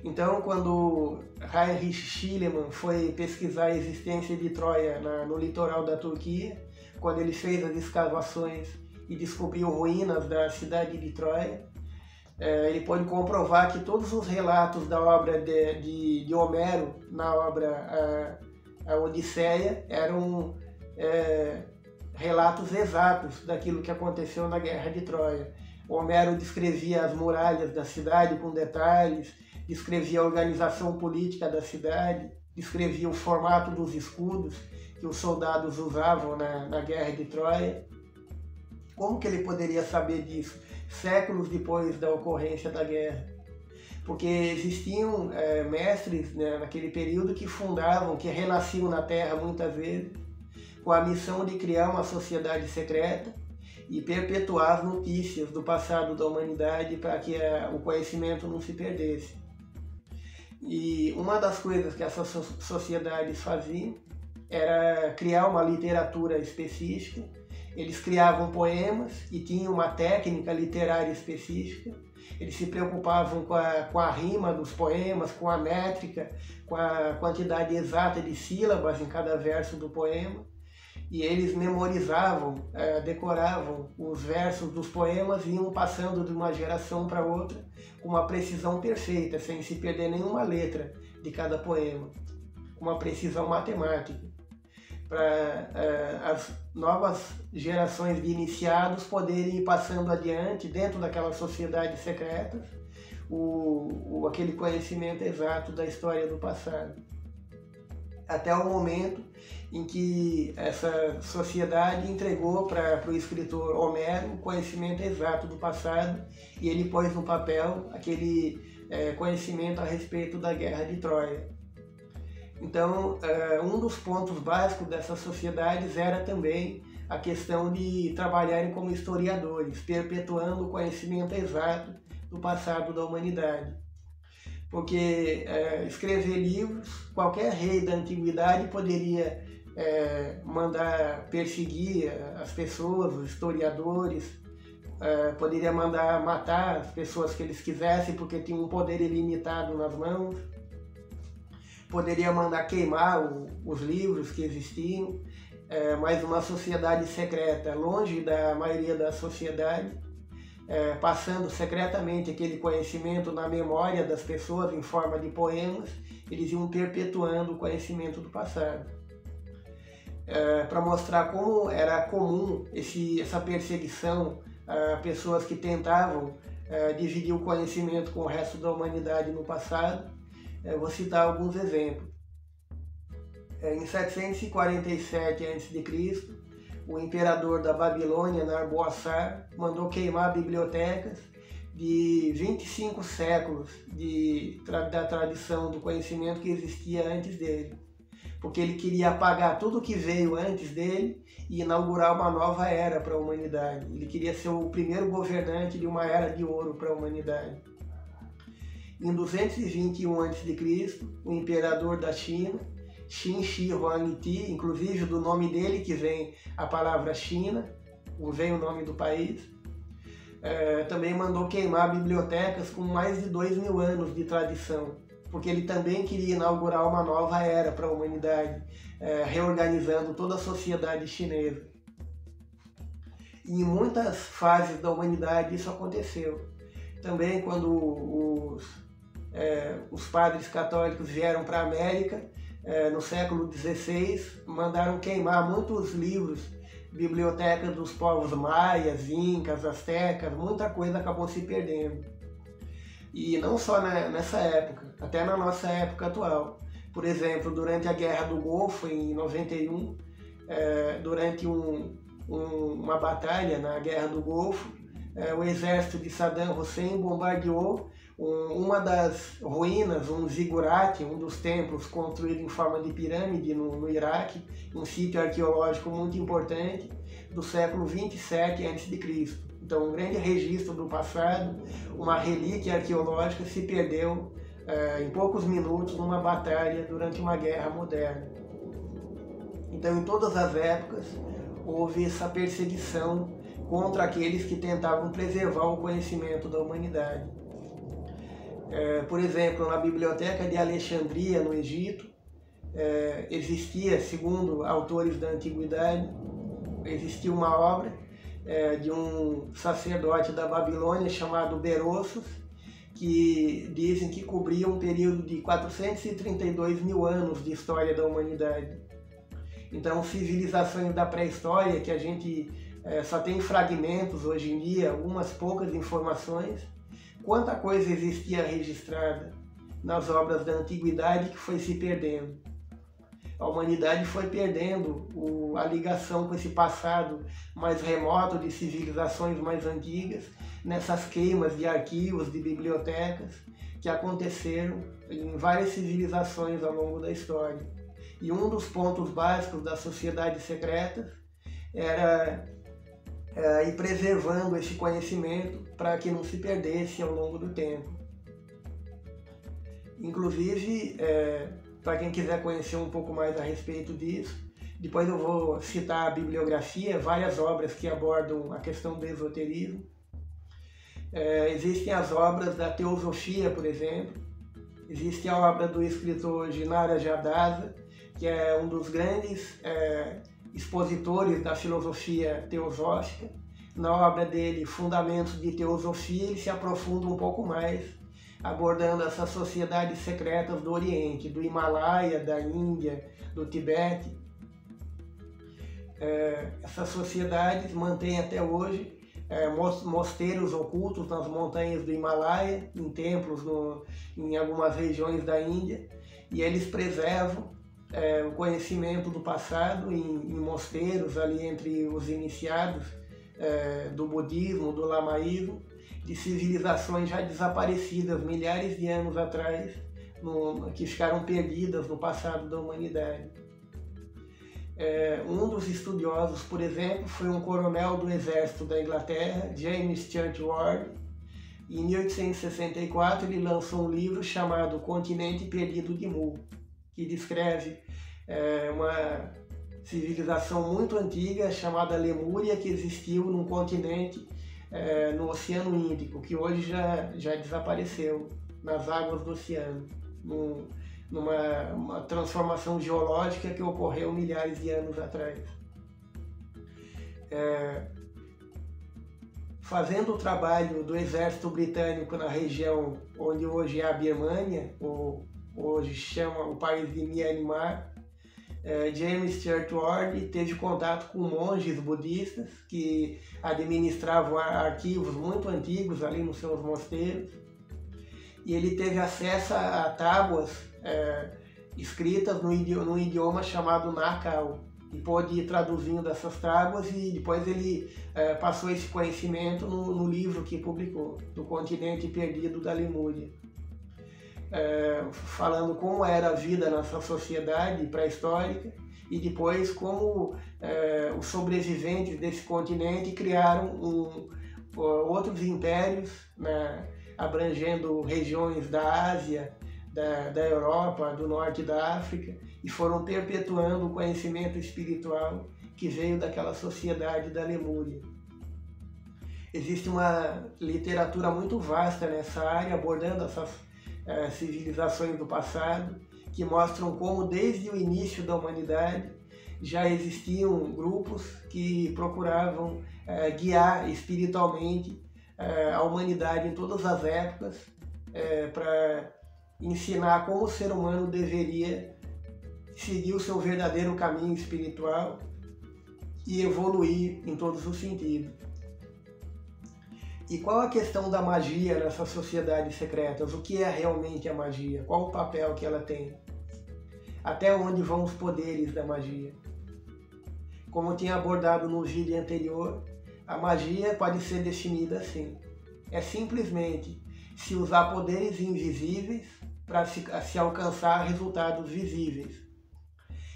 Então, quando Heinrich Schliemann foi pesquisar a existência de Troia na, no litoral da Turquia, quando ele fez as escavações e descobriu ruínas da cidade de Troia, é, ele pode comprovar que todos os relatos da obra de, de, de Homero, na obra a, a Odisseia, eram é, relatos exatos daquilo que aconteceu na Guerra de Troia. Homero descrevia as muralhas da cidade com detalhes, descrevia a organização política da cidade, descrevia o formato dos escudos que os soldados usavam na, na Guerra de Troia. Como que ele poderia saber disso séculos depois da ocorrência da guerra? Porque existiam é, mestres né, naquele período que fundavam, que renasciam na Terra muitas vezes, com a missão de criar uma sociedade secreta e perpetuar as notícias do passado da humanidade para que a, o conhecimento não se perdesse. E uma das coisas que essas sociedades faziam era criar uma literatura específica. Eles criavam poemas e tinham uma técnica literária específica. Eles se preocupavam com a, com a rima dos poemas, com a métrica, com a quantidade exata de sílabas em cada verso do poema e eles memorizavam, é, decoravam os versos dos poemas e iam passando de uma geração para outra com uma precisão perfeita, sem se perder nenhuma letra de cada poema, com uma precisão matemática, para é, as novas gerações de iniciados poderem ir passando adiante dentro daquelas sociedades secretas o, o, aquele conhecimento exato da história do passado. Até o momento em que essa sociedade entregou para o escritor Homero o conhecimento exato do passado e ele pôs no papel aquele é, conhecimento a respeito da guerra de Troia. Então, é, um dos pontos básicos dessas sociedades era também a questão de trabalharem como historiadores, perpetuando o conhecimento exato do passado da humanidade. Porque é, escrever livros, qualquer rei da antiguidade poderia é, mandar perseguir as pessoas, os historiadores, poderia mandar matar as pessoas que eles quisessem porque tinham um poder ilimitado nas mãos, poderia mandar queimar o, os livros que existiam, é, mas uma sociedade secreta, longe da maioria da sociedade, é, passando secretamente aquele conhecimento na memória das pessoas em forma de poemas, eles iam perpetuando o conhecimento do passado é, para mostrar como era comum esse, essa perseguição a pessoas que tentavam é, dividir o conhecimento com o resto da humanidade no passado. É, vou citar alguns exemplos. É, em 747 a.C., o imperador da Babilônia, Narboassar, mandou queimar bibliotecas de 25 séculos de, da tradição do conhecimento que existia antes dele porque ele queria apagar tudo que veio antes dele e inaugurar uma nova era para a humanidade. Ele queria ser o primeiro governante de uma era de ouro para a humanidade. Em 221 a.C., o imperador da China, Xin Shi Huangdi, inclusive do nome dele que vem a palavra China, vem o nome do país, é, também mandou queimar bibliotecas com mais de dois mil anos de tradição porque ele também queria inaugurar uma nova era para a humanidade, é, reorganizando toda a sociedade chinesa. E em muitas fases da humanidade isso aconteceu. Também quando os, é, os padres católicos vieram para a América, é, no século XVI, mandaram queimar muitos livros, bibliotecas dos povos maias, incas, astecas, muita coisa acabou se perdendo. E não só nessa época, até na nossa época atual. Por exemplo, durante a Guerra do Golfo, em 91, é, durante um, um, uma batalha na Guerra do Golfo, é, o exército de Saddam Hussein bombardeou uma das ruínas, um zigurate, um dos templos construído em forma de pirâmide no, no Iraque, um sítio arqueológico muito importante do século 27 a.C. Então, um grande registro do passado, uma relíquia arqueológica se perdeu é, em poucos minutos numa batalha durante uma guerra moderna. Então, em todas as épocas, houve essa perseguição contra aqueles que tentavam preservar o conhecimento da humanidade. É, por exemplo, na Biblioteca de Alexandria, no Egito, é, existia, segundo autores da Antiguidade, existia uma obra é, de um sacerdote da Babilônia chamado Berossus, que dizem que cobria um período de 432 mil anos de história da humanidade. Então, civilizações da pré-história, que a gente é, só tem fragmentos hoje em dia, algumas poucas informações, quanta coisa existia registrada nas obras da antiguidade que foi se perdendo a humanidade foi perdendo o, a ligação com esse passado mais remoto de civilizações mais antigas, nessas queimas de arquivos, de bibliotecas, que aconteceram em várias civilizações ao longo da história. E um dos pontos básicos das sociedades secretas era é, ir preservando esse conhecimento para que não se perdesse ao longo do tempo. Inclusive, é, para quem quiser conhecer um pouco mais a respeito disso. Depois eu vou citar a bibliografia, várias obras que abordam a questão do esoterismo. É, existem as obras da teosofia, por exemplo. Existe a obra do escritor Ginara Jadasa, que é um dos grandes é, expositores da filosofia teosófica. Na obra dele, Fundamentos de Teosofia, ele se aprofunda um pouco mais abordando essas sociedades secretas do Oriente, do Himalaia, da Índia, do Tibete. É, essas sociedades mantêm até hoje é, mosteiros ocultos nas montanhas do Himalaia, em templos no, em algumas regiões da Índia, e eles preservam é, o conhecimento do passado em, em, mosteiros ali entre os iniciados é, do budismo, do lamaísmo, de civilizações já desaparecidas milhares de anos atrás, no, que ficaram perdidas no passado da humanidade. É, um dos estudiosos, por exemplo, foi um coronel do exército da Inglaterra, James Church Ward. Em 1864 ele lançou um livro chamado Continente Perdido de Mu, que descreve é, uma civilização muito antiga chamada Lemúria que existiu num continente é, no Oceano Índico, que hoje já, já desapareceu nas águas do oceano, num, numa transformação geológica que ocorreu milhares de anos atrás. É, fazendo o trabalho do exército britânico na região onde hoje é a Birmania, ou hoje chama o país de Myanmar, é, James Stuart Ward teve contato com monges budistas que administravam arquivos muito antigos ali nos seus mosteiros. E ele teve acesso a tábuas é, escritas no idioma, idioma chamado Nakao e pôde ir traduzindo essas tábuas e depois ele é, passou esse conhecimento no, no, livro que publicou, do Continente Perdido da Lemúria é, falando como era a vida nessa sociedade pré-histórica e depois como é, os sobreviventes desse continente criaram um, outros impérios, né, abrangendo regiões da Ásia, da, da Europa, do norte da África, e foram perpetuando o conhecimento espiritual que veio daquela sociedade da Lemúria. Existe uma literatura muito vasta nessa área, abordando essas é, civilizações do passado, que mostram como desde o início da humanidade já existiam grupos que procuravam é, guiar espiritualmente é, a humanidade em todas as épocas para ensinar como o ser humano deveria seguir o seu verdadeiro caminho espiritual e evoluir em todos os sentidos. E qual a questão da magia nessas sociedades secretas? O que é realmente a magia? Qual o papel que ela tem? Até onde vão os poderes da magia? Como eu tinha abordado no vídeo anterior, a magia pode ser definida assim: é simplesmente se usar poderes invisíveis para se, se alcançar resultados visíveis.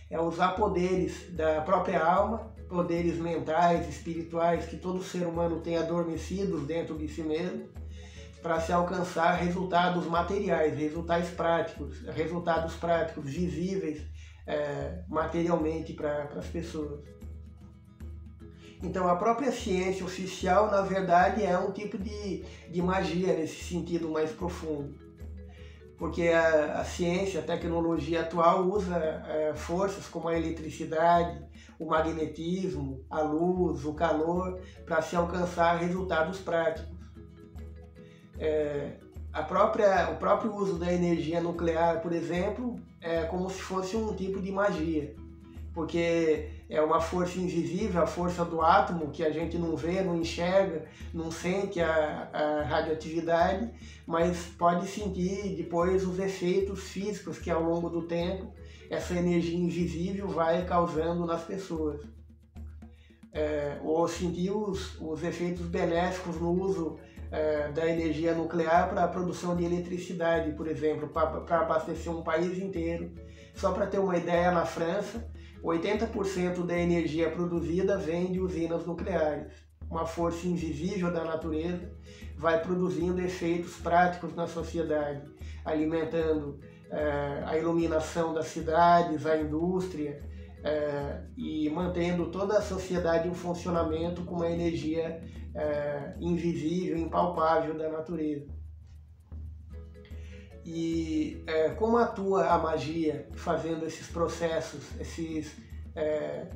É usar poderes da própria alma poderes mentais, espirituais que todo ser humano tem adormecidos dentro de si mesmo, para se alcançar resultados materiais, resultados práticos, resultados práticos visíveis é, materialmente para as pessoas. Então, a própria ciência oficial, na verdade, é um tipo de, de magia nesse sentido mais profundo. Porque a, a ciência, a tecnologia atual usa é, forças como a eletricidade, o magnetismo, a luz, o calor, para se alcançar resultados práticos. É, a própria, o próprio uso da energia nuclear, por exemplo, é como se fosse um tipo de magia, porque é uma força invisível, a força do átomo que a gente não vê, não enxerga, não sente a, a radioatividade, mas pode sentir depois os efeitos físicos que ao longo do tempo essa energia invisível vai causando nas pessoas. É, ou sentir os, os efeitos benéficos no uso é, da energia nuclear para a produção de eletricidade, por exemplo, para abastecer um país inteiro. Só para ter uma ideia, na França, 80% da energia produzida vem de usinas nucleares. Uma força invisível da natureza vai produzindo efeitos práticos na sociedade, alimentando é, a iluminação das cidades, a indústria, é, e mantendo toda a sociedade em funcionamento com uma energia é, invisível, impalpável da natureza. E é, como atua a magia fazendo esses processos, esses é,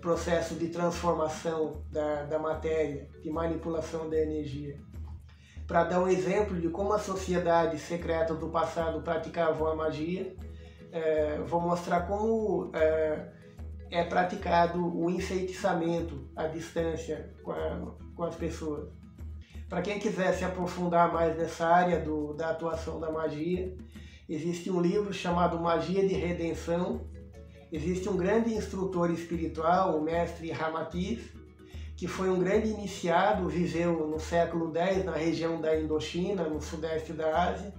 processos de transformação da, da matéria, de manipulação da energia? Para dar um exemplo de como as sociedades secretas do passado praticavam a magia, é, vou mostrar como é, é, praticado o enfeitiçamento à distância com, a, com as pessoas. Para quem quiser se aprofundar mais nessa área do, da atuação da magia, existe um livro chamado Magia de Redenção. Existe um grande instrutor espiritual, o mestre Ramatiz, que foi um grande iniciado, viveu no século X na região da Indochina, no sudeste da Ásia,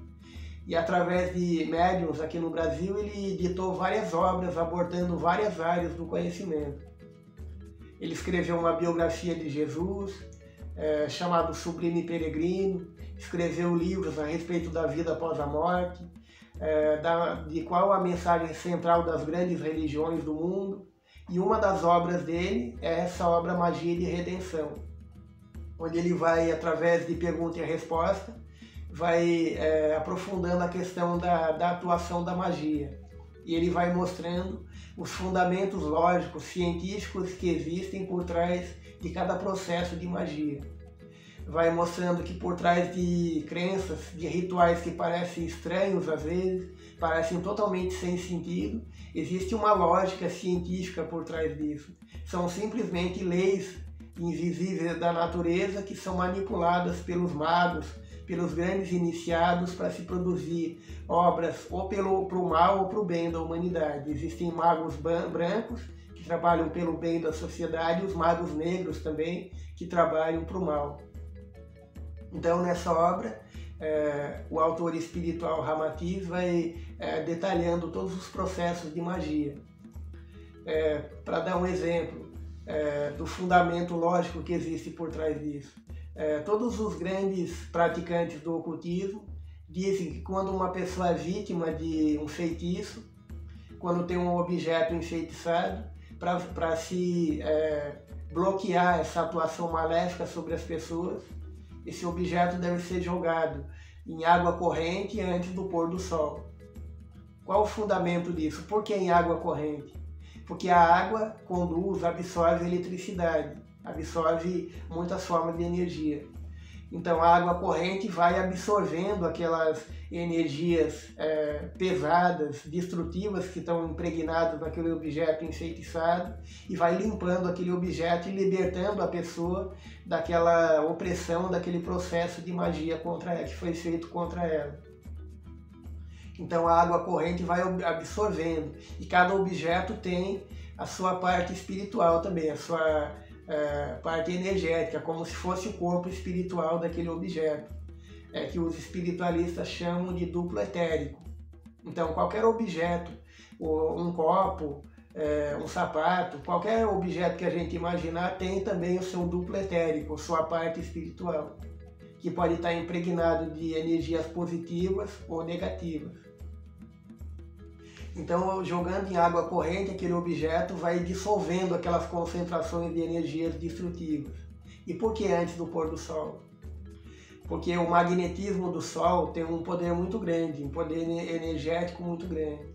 e através de médiums aqui no Brasil ele editou várias obras abordando várias áreas do conhecimento. Ele escreveu uma biografia de Jesus, é, chamado Sublime Peregrino, escreveu livros a respeito da vida após a morte, é, da, de qual a mensagem central das grandes religiões do mundo, e uma das obras dele é essa obra Magia de Redenção, onde ele vai, através de pergunta e resposta, vai é, aprofundando a questão da, da atuação da magia. E ele vai mostrando os fundamentos lógicos, científicos que existem por trás de cada processo de magia. Vai mostrando que por trás de crenças, de rituais que parecem estranhos às vezes, parecem totalmente sem sentido, existe uma lógica científica por trás disso. São simplesmente leis invisíveis da natureza que são manipuladas pelos magos, pelos grandes iniciados para se produzir obras ou pelo pro mal ou para o bem da humanidade. Existem magos brancos trabalham pelo bem da sociedade e os magos negros também que trabalham para o mal. Então nessa obra é, o autor espiritual Ramatiz vai é, detalhando todos os processos de magia. É, para dar um exemplo é, do fundamento lógico que existe por trás disso. É, todos os grandes praticantes do ocultismo dizem que quando uma pessoa é vítima de um feitiço, quando tem um objeto enfeitiçado, para se é, bloquear essa atuação maléfica sobre as pessoas, esse objeto deve ser jogado em água corrente antes do pôr do sol. Qual o fundamento disso? Por que em água corrente? Porque a água conduz, absorve eletricidade absorve muitas formas de energia. Então a água corrente vai absorvendo aquelas energias é, pesadas, destrutivas que estão impregnadas naquele objeto enfeitiçado e vai limpando aquele objeto e libertando a pessoa daquela opressão, daquele processo de magia contra ela, que foi feito contra ela. Então a água corrente vai absorvendo e cada objeto tem a sua parte espiritual também, a sua é, parte energética, como se fosse o corpo espiritual daquele objeto, é, que os espiritualistas chamam de duplo etérico. Então, qualquer objeto, um copo, é, um sapato, qualquer objeto que a gente imaginar tem também o seu duplo etérico, sua parte espiritual, que pode estar impregnado de energias positivas ou negativas. Então, jogando em água corrente, aquele objeto vai dissolvendo aquelas concentrações de energias destrutivas. E por que antes do pôr do sol? porque o magnetismo do Sol tem um poder muito grande, um poder energético muito grande.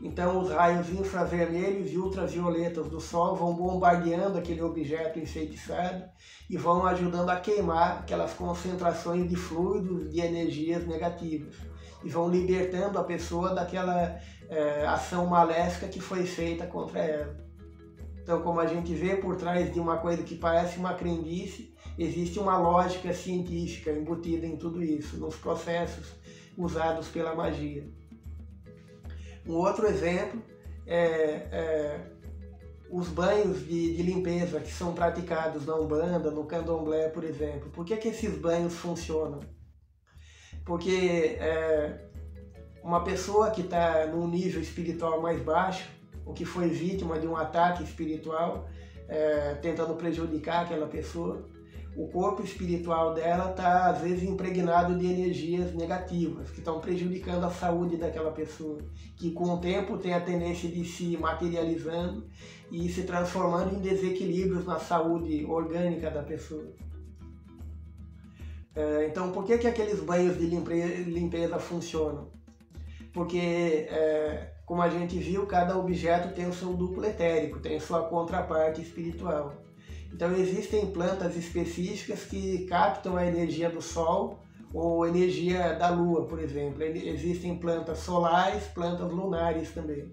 Então, os raios infravermelhos e ultravioletas do Sol vão bombardeando aquele objeto enfeitiçado e vão ajudando a queimar aquelas concentrações de fluidos de energias negativas e vão libertando a pessoa daquela é, ação maléfica que foi feita contra ela. Então, como a gente vê por trás de uma coisa que parece uma crendice, existe uma lógica científica embutida em tudo isso, nos processos usados pela magia. Um outro exemplo é, é os banhos de, de, limpeza que são praticados na Umbanda, no Candomblé, por exemplo. Por que, que esses banhos funcionam? Porque é, uma pessoa que está num nível espiritual mais baixo, ou que foi vítima de um ataque espiritual, é, tentando prejudicar aquela pessoa, o corpo espiritual dela está às vezes impregnado de energias negativas que estão prejudicando a saúde daquela pessoa, que com o tempo tem a tendência de se materializando e se transformando em desequilíbrios na saúde orgânica da pessoa. É, então, por que, que aqueles banhos de limpeza funcionam? Porque, é, como a gente viu, cada objeto tem o seu duplo etérico, tem sua contraparte espiritual. Então existem plantas específicas que captam a energia do Sol ou energia da Lua, por exemplo. Existem plantas solares, plantas lunares também.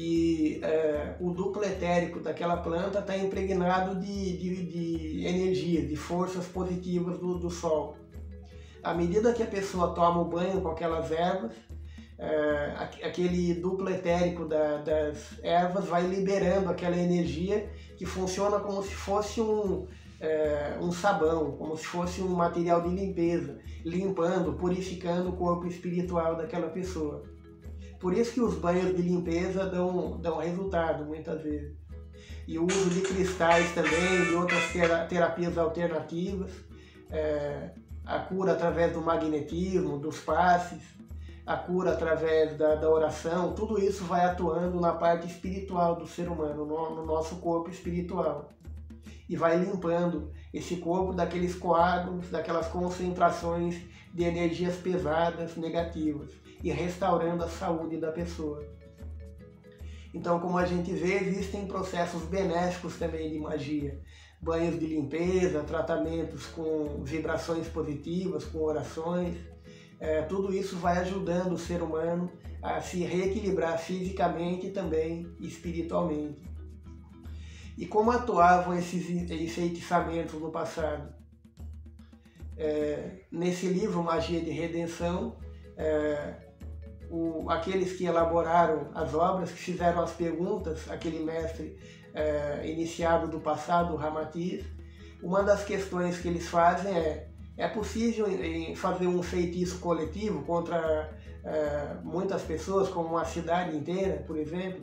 E é, o duplo etérico daquela planta está impregnado de, de, de, energia, de forças positivas do, do Sol. À medida que a pessoa toma o banho com aquelas ervas, é, aquele duplo etérico da, das ervas vai liberando aquela energia que funciona como se fosse um, é, um sabão, como se fosse um material de limpeza, limpando, purificando o corpo espiritual daquela pessoa. Por isso que os banhos de limpeza dão, dão resultado muitas vezes. E o uso de cristais também, de outras terapias alternativas, é, a cura através do magnetismo, dos passes, a cura através da, da oração, tudo isso vai atuando na parte espiritual do ser humano, no, no nosso corpo espiritual. E vai limpando esse corpo daqueles coágulos, daquelas concentrações de energias pesadas, negativas, e restaurando a saúde da pessoa. Então, como a gente vê, existem processos benéficos também de magia. Banhos de limpeza, tratamentos com vibrações positivas, com orações é, tudo isso vai ajudando o ser humano a se reequilibrar fisicamente também espiritualmente. E como atuavam esses enfeitiçamentos no passado? É, nesse livro Magia de Redenção, é, o, aqueles que elaboraram as obras, que fizeram as perguntas, aquele mestre é, iniciado do passado, o Ramatiz, uma das questões que eles fazem é é possível fazer um feitiço coletivo contra é, muitas pessoas, como uma cidade inteira, por exemplo?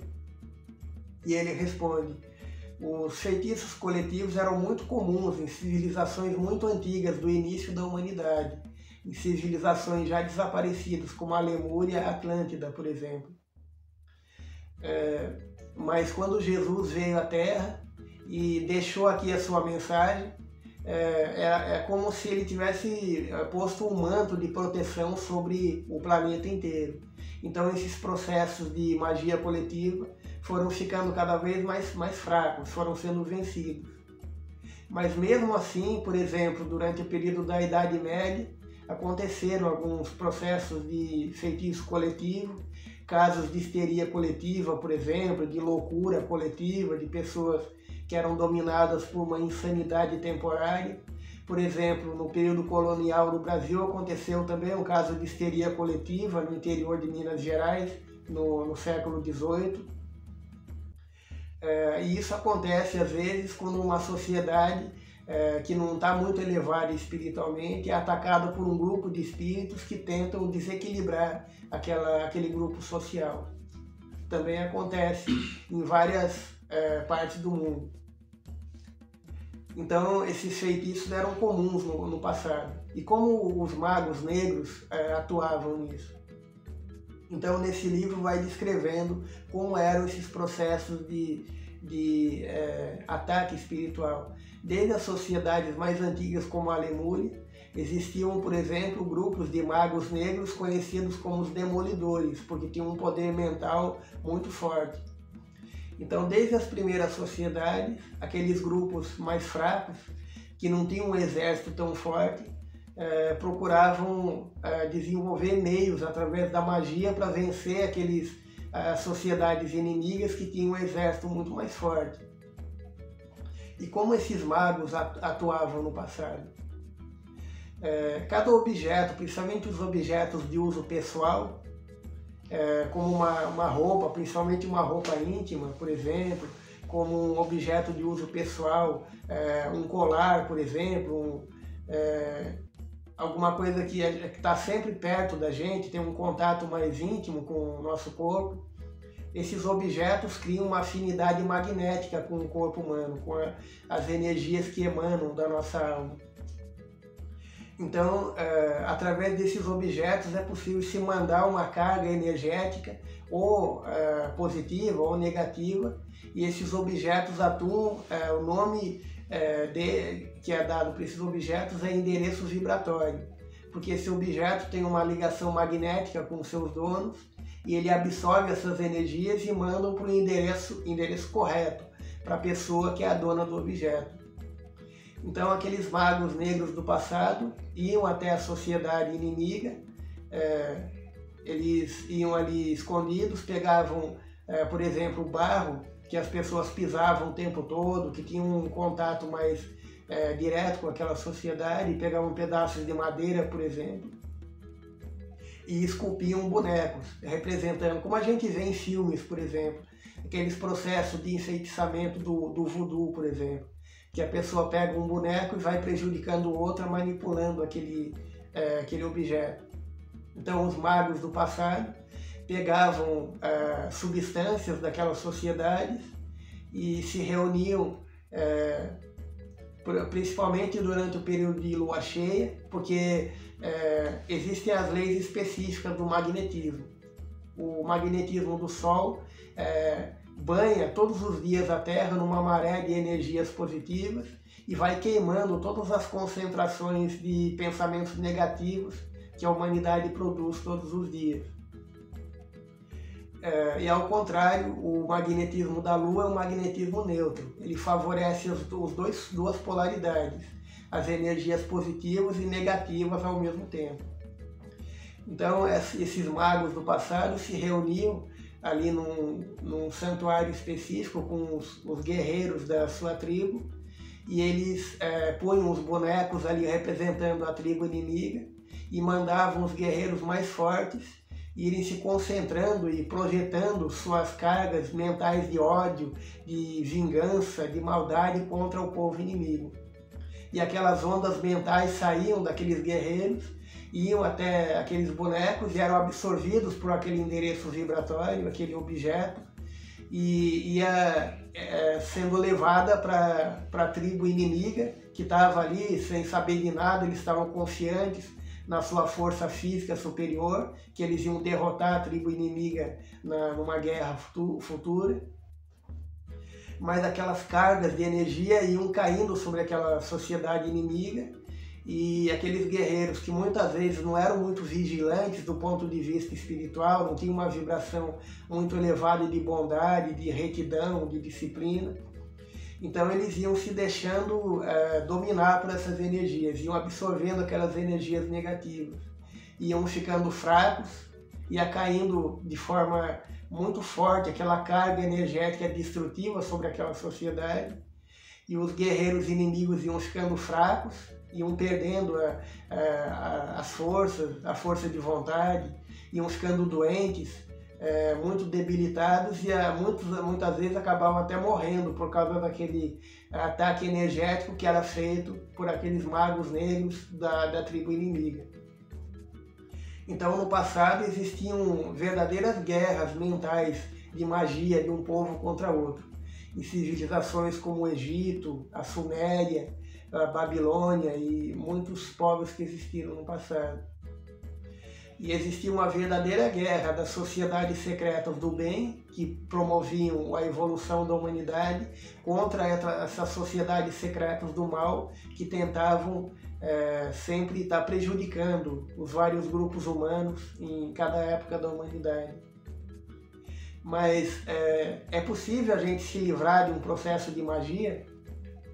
E ele responde: os feitiços coletivos eram muito comuns em civilizações muito antigas do início da humanidade, em civilizações já desaparecidas, como a Lemúria a Atlântida, por exemplo. É, mas quando Jesus veio à Terra e deixou aqui a sua mensagem, é, é, é, como se ele tivesse é, posto um manto de proteção sobre o planeta inteiro. Então esses processos de magia coletiva foram ficando cada vez mais, mais fracos, foram sendo vencidos. Mas mesmo assim, por exemplo, durante o período da Idade Média, aconteceram alguns processos de feitiço coletivo, casos de histeria coletiva, por exemplo, de loucura coletiva, de pessoas que eram dominadas por uma insanidade temporária. Por exemplo, no período colonial do Brasil aconteceu também um caso de histeria coletiva no interior de Minas Gerais, no, no século XVIII. É, e isso acontece às vezes quando uma sociedade é, que não está muito elevada espiritualmente é atacada por um grupo de espíritos que tentam desequilibrar aquela, aquele grupo social. Também acontece em várias é, partes do mundo. Então, esses feitiços eram comuns no, no passado. E como os magos negros é, atuavam nisso? Então, nesse livro vai descrevendo como eram esses processos de, de é, ataque espiritual. Desde as sociedades mais antigas como a Lemúria, existiam, por exemplo, grupos de magos negros conhecidos como os demolidores, porque tinham um poder mental muito forte. Então, desde as primeiras sociedades, aqueles grupos mais fracos, que não tinham um exército tão forte, eh, procuravam eh, desenvolver meios através da magia para vencer aqueles eh, sociedades inimigas que tinham um exército muito mais forte. E como esses magos atuavam no passado? cada objeto, principalmente os objetos de uso pessoal, como uma, uma roupa, principalmente uma roupa íntima, por exemplo, como um objeto de uso pessoal, um colar, por exemplo, um, alguma coisa que é, está sempre perto da gente, tem um contato mais íntimo com o nosso corpo, esses objetos criam uma afinidade magnética com o corpo humano, com a, as energias que emanam da nossa alma. Então, é, através desses objetos é possível se mandar uma carga energética ou é, positiva ou negativa, e esses objetos atuam, é, o nome é, de, que é dado para esses objetos é endereço vibratório, porque esse objeto tem uma ligação magnética com seus donos e ele absorve essas energias e manda para o endereço, endereço correto, para a pessoa que é a dona do objeto. Então aqueles magos negros do passado iam até a sociedade inimiga, é, eles iam ali escondidos, pegavam, é, por exemplo, o barro que as pessoas pisavam o tempo todo, que tinham um contato mais é, direto com aquela sociedade, pegavam pedaços de madeira, por exemplo, e esculpiam bonecos, representando, como a gente vê em filmes, por exemplo, aqueles processos de enfeitiçamento do, do voodoo, por exemplo, que a pessoa pega um boneco e vai prejudicando o outro, manipulando aquele, é, aquele objeto. Então, os magos do passado pegavam uh, substâncias daquelas sociedades e se reuniam, uh, principalmente durante o período de lua cheia, porque uh, existem as leis específicas do magnetismo. O magnetismo do Sol banha todos os dias a Terra numa maré de energias positivas e vai queimando todas as concentrações de pensamentos negativos que a humanidade produz todos os dias. É, e ao contrário, o magnetismo da Lua é um magnetismo neutro. Ele favorece dois, duas polaridades, as energias positivas e negativas ao mesmo tempo. Então, esses magos do passado se reuniam ali num, num santuário específico com os, os, guerreiros da sua tribo e eles é, punham os bonecos ali representando a tribo inimiga e mandavam os guerreiros mais fortes irem se concentrando e projetando suas cargas mentais de ódio, de vingança, de maldade contra o povo inimigo. E aquelas ondas mentais saíam daqueles guerreiros, iam até aqueles bonecos e eram absorvidos por aquele endereço vibratório, aquele objeto, e ia é, sendo levada para a tribo inimiga, que estava ali sem saber de nada, eles estavam confiantes na sua força física superior, que eles iam derrotar a tribo inimiga na, numa guerra futura. Mas aquelas cargas de energia iam caindo sobre aquela sociedade inimiga. E aqueles guerreiros que muitas vezes não eram muito vigilantes do ponto de vista espiritual, não tinham uma vibração muito elevada de bondade, de retidão, de disciplina, então eles iam se deixando é, dominar por essas energias, iam absorvendo aquelas energias negativas, iam ficando fracos, ia caindo de forma muito forte aquela carga energética destrutiva sobre aquela sociedade, e os guerreiros inimigos iam ficando fracos, iam perdendo a, a, a, as forças, a força de vontade, iam ficando doentes, é, muito debilitados e é, muitos, muitas vezes acabavam até morrendo por causa daquele ataque energético que era feito por aqueles magos negros da, da tribo inimiga. Então, no passado existiam verdadeiras guerras mentais de magia de um povo contra outro. Em civilizações como o Egito, a Suméria, a Babilônia e muitos povos que existiram no passado. E existia uma verdadeira guerra das sociedades secretas do bem, que promoviam a evolução da humanidade, contra essas sociedades secretas do mal, que tentavam é, sempre estar prejudicando os vários grupos humanos em cada época da humanidade. Mas é, é possível a gente se livrar de um processo de magia?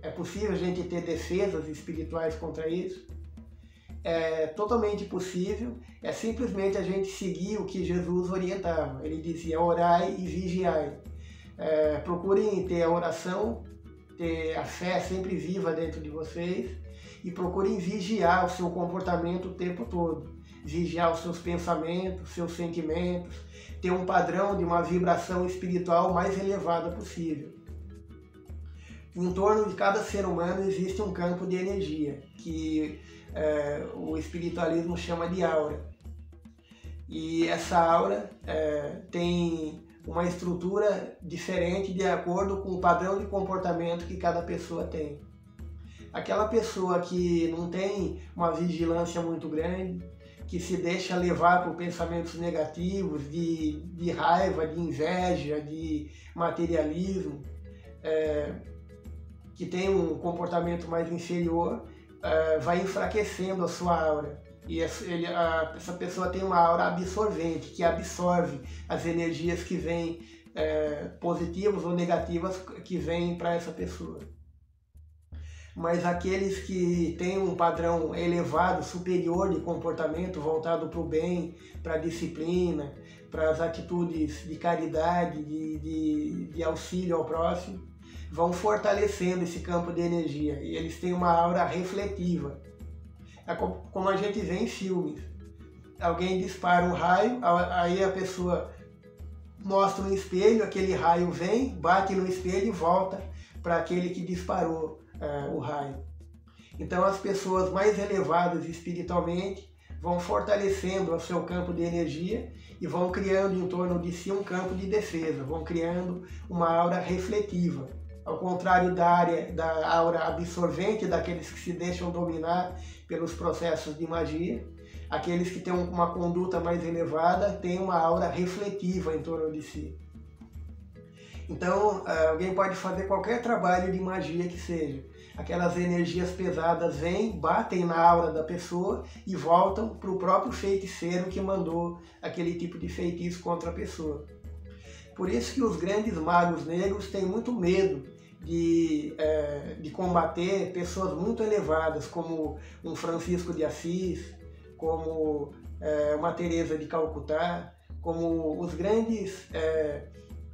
É possível a gente ter defesas espirituais contra isso? é totalmente possível, é simplesmente a gente seguir o que Jesus orientava. Ele dizia: orai e vigiai. É, procurem ter a oração, ter a fé sempre viva dentro de vocês e procurem vigiar o seu comportamento o tempo todo. Vigiar os seus pensamentos, seus sentimentos, ter um padrão de uma vibração espiritual mais elevada possível. Em torno de cada ser humano existe um campo de energia que é, o espiritualismo chama de aura. E essa aura é, tem uma estrutura diferente de acordo com o padrão de comportamento que cada pessoa tem. Aquela pessoa que não tem uma vigilância muito grande, que se deixa levar por pensamentos negativos, de, de raiva, de inveja, de materialismo, é, que tem um comportamento mais inferior, uh, vai enfraquecendo a sua aura. E ele, a, essa pessoa tem uma aura absorvente, que absorve as energias que vêm, é, positivas ou negativas, que vêm para essa pessoa. Mas aqueles que têm um padrão elevado, superior de comportamento, voltado para o bem, para a disciplina, para as atitudes de caridade, de, de, de auxílio ao próximo, vão fortalecendo esse campo de energia e eles têm uma aura refletiva. É como a gente vê em filmes. Alguém dispara um raio, aí a pessoa mostra um espelho, aquele raio vem, bate no espelho e volta para aquele que disparou é, o raio. Então as pessoas mais elevadas espiritualmente vão fortalecendo o seu campo de energia e vão criando em torno de si um campo de defesa, vão criando uma aura refletiva ao contrário da área da aura absorvente daqueles que se deixam dominar pelos processos de magia, aqueles que têm uma conduta mais elevada têm uma aura refletiva em torno de si. Então, eh, alguém pode fazer qualquer trabalho de magia que seja. Aquelas energias pesadas vêm, batem na aura da pessoa e voltam para o próprio feiticeiro que mandou aquele tipo de feitiço contra a pessoa. Por isso que os grandes magos negros têm muito medo de, é, de combater pessoas muito elevadas, como um Francisco de Assis, como é, uma Teresa de Calcutá, como os grandes é,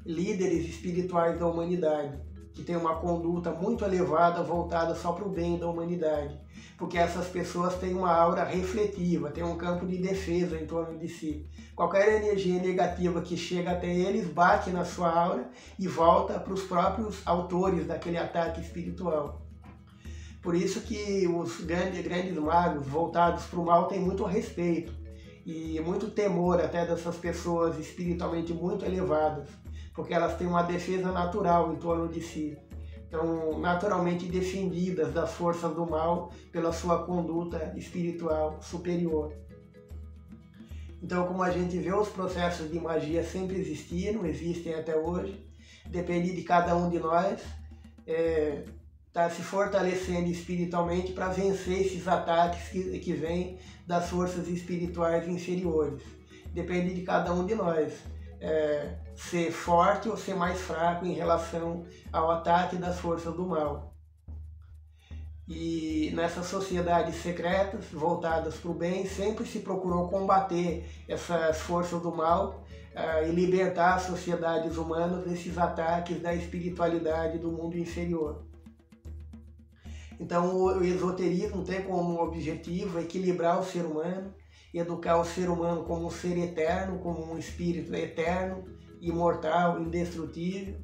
líderes espirituais da humanidade que tem uma conduta muito elevada voltada só para o bem da humanidade, porque essas pessoas têm uma aura refletiva, têm um campo de defesa em torno de si. Qualquer energia negativa que chega até eles bate na sua aura e volta para os próprios autores daquele ataque espiritual. Por isso que os grandes, grandes magos voltados para o mal têm muito respeito e muito temor até dessas pessoas espiritualmente muito elevadas porque elas têm uma defesa natural em torno de si. Estão naturalmente defendidas das forças do mal pela sua conduta espiritual superior. Então, como a gente vê, os processos de magia sempre existiram, existem até hoje. Depende de cada um de nós estar é, tá se fortalecendo espiritualmente para vencer esses ataques que, que vêm das forças espirituais inferiores. Depende de cada um de nós é, ser forte ou ser mais fraco em relação ao ataque das forças do mal. E nessas sociedades secretas, voltadas para o bem, sempre se procurou combater essas forças do mal uh, e libertar as sociedades humanas desses ataques da espiritualidade do mundo inferior. Então, o esoterismo tem como objetivo equilibrar o ser humano educar o ser humano como um ser eterno, como um espírito eterno, imortal, indestrutível,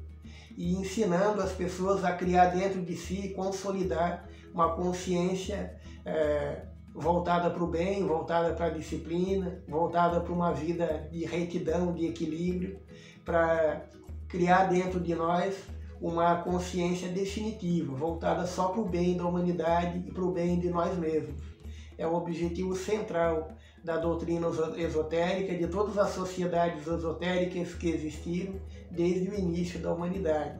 e ensinando as pessoas a criar dentro de si e consolidar uma consciência é, voltada para o bem, voltada para a disciplina, voltada para uma vida de retidão, de equilíbrio, para criar dentro de nós uma consciência definitiva, voltada só para o bem da humanidade e para o bem de nós mesmos. É o objetivo central da doutrina esotérica, de todas as sociedades esotéricas que existiram desde o início da humanidade.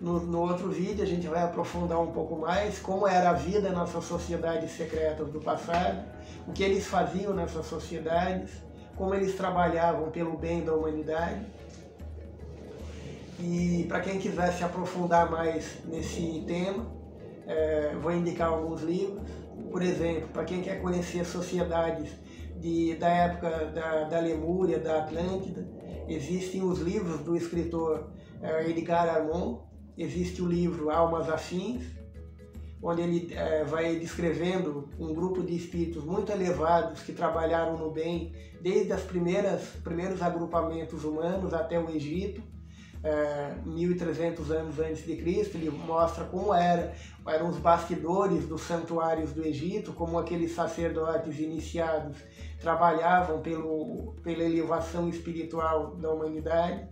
No, no, outro vídeo a gente vai aprofundar um pouco mais como era a vida nessas sociedades secretas do passado, o que eles faziam nessas sociedades, como eles trabalhavam pelo bem da humanidade. E para quem quiser se aprofundar mais nesse tema, é, vou indicar alguns livros. Por exemplo, para quem quer conhecer sociedades de, da época da, da Lemúria, da Atlântida, existem os livros do escritor é, Edgar Armond, existe o livro Almas Afins, onde ele é, vai descrevendo um grupo de espíritos muito elevados que trabalharam no bem desde os primeiros agrupamentos humanos até o Egito, é, 1300 anos antes de Cristo, ele mostra como era, eram os bastidores dos santuários do Egito, como aqueles sacerdotes iniciados trabalhavam pelo, pela elevação espiritual da humanidade.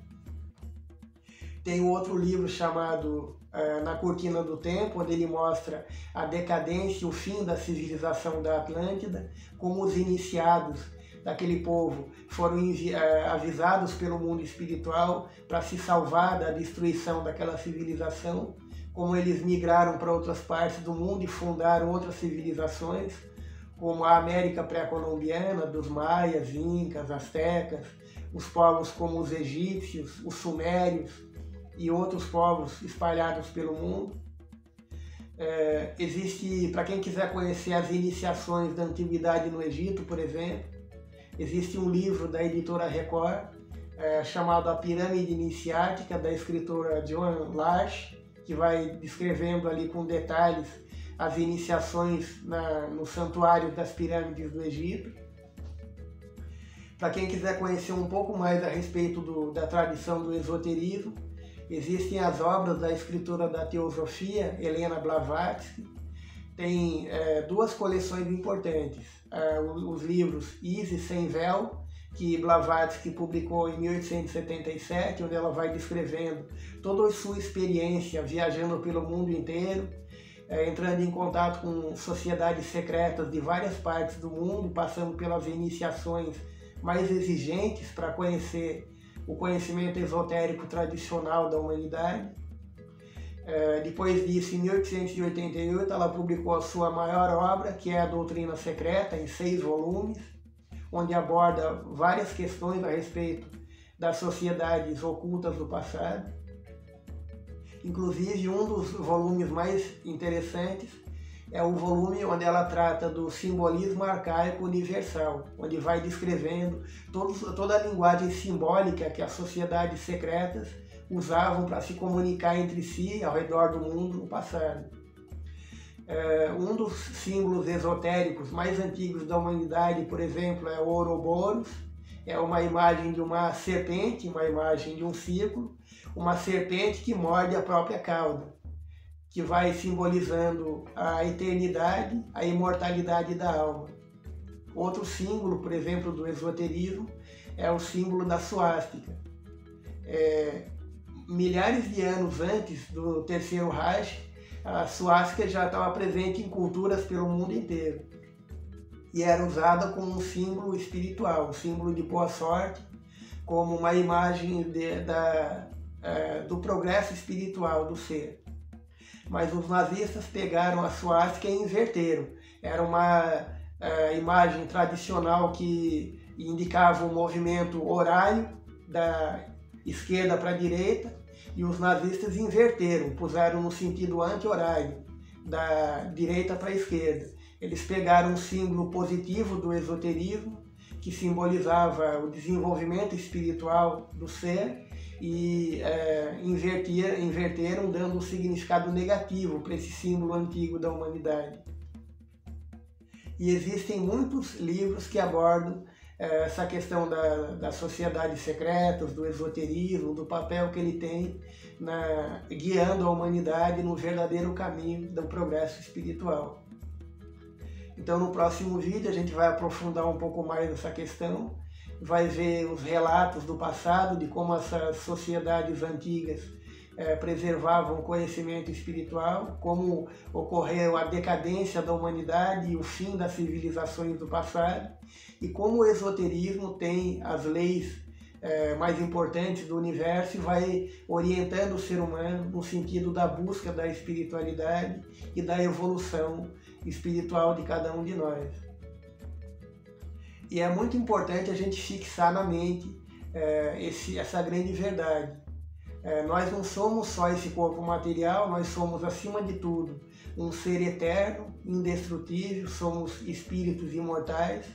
Tem outro livro chamado uh, Na Cortina do Tempo, onde ele mostra a decadência e o fim da civilização da Atlântida, como os iniciados daquele povo foram uh, avisados pelo mundo espiritual para se salvar da destruição daquela civilização, como eles migraram para outras partes do mundo e fundaram outras civilizações, como a América pré-colombiana, dos maias, incas, astecas, os povos como os egípcios, os sumérios, e outros povos espalhados pelo mundo. É, existe, para quem quiser conhecer as iniciações da antiguidade no Egito, por exemplo, existe um livro da editora Record é, chamado A Pirâmide Iniciática, da escritora Joan Lash, que vai descrevendo ali com detalhes as iniciações na, no santuário das pirâmides do Egito. Para quem quiser conhecer um pouco mais a respeito do, da tradição do esoterismo, Existem as obras da escritora da teosofia, Helena Blavatsky. Tem é, duas coleções importantes. É, os livros Isis Sem Véu, que Blavatsky publicou em 1877, onde ela vai descrevendo toda a sua experiência viajando pelo mundo inteiro, é, entrando em contato com sociedades secretas de várias partes do mundo, passando pelas iniciações mais exigentes para conhecer o conhecimento esotérico tradicional da humanidade. É, depois disso, em 1888, ela publicou a sua maior obra, que é a Doutrina Secreta, em seis volumes, onde aborda várias questões a respeito das sociedades ocultas do passado. Inclusive, um dos volumes mais interessantes é o volume onde ela trata do simbolismo arcaico universal, onde vai descrevendo todo, toda a linguagem simbólica que as sociedades secretas usavam para se comunicar entre si ao redor do mundo no passado. É, um dos símbolos esotéricos mais antigos da humanidade, por exemplo, é o Ouroboros, é uma imagem de uma serpente, uma imagem de um círculo, uma serpente que morde a própria cauda que vai simbolizando a eternidade, a imortalidade da alma. Outro símbolo, por exemplo, do esoterismo é o símbolo da suástica. É, milhares de anos antes do Terceiro Reich, a suástica já estava presente em culturas pelo mundo inteiro e era usada como um símbolo espiritual, um símbolo de boa sorte, como uma imagem de, da, é, do progresso espiritual do ser mas os nazistas pegaram a suástica e inverteram. Era uma é, imagem tradicional que indicava o movimento horário da esquerda para a direita e os nazistas inverteram, puseram no sentido anti-horário, da direita para a esquerda. Eles pegaram o símbolo positivo do esoterismo, que simbolizava o desenvolvimento espiritual do ser, e é, inverteram dando um significado negativo para esse símbolo antigo da humanidade. E existem muitos livros que abordam essa questão da, das sociedades secretas, do esoterismo, do papel que ele tem na, guiando a humanidade no verdadeiro caminho do progresso espiritual. Então, no próximo vídeo, a gente vai aprofundar um pouco mais essa questão vai ver os relatos do passado, de como essas sociedades antigas é, preservavam o conhecimento espiritual, como ocorreu a decadência da humanidade e o fim das civilizações do passado, e como o esoterismo tem as leis é, mais importantes do universo e vai orientando o ser humano no sentido da busca da espiritualidade e da evolução espiritual de cada um de nós. E é muito importante a gente fixar na mente é, esse, essa grande verdade. É, nós não somos só esse corpo material, nós somos, acima de tudo, um ser eterno, indestrutível, somos espíritos imortais.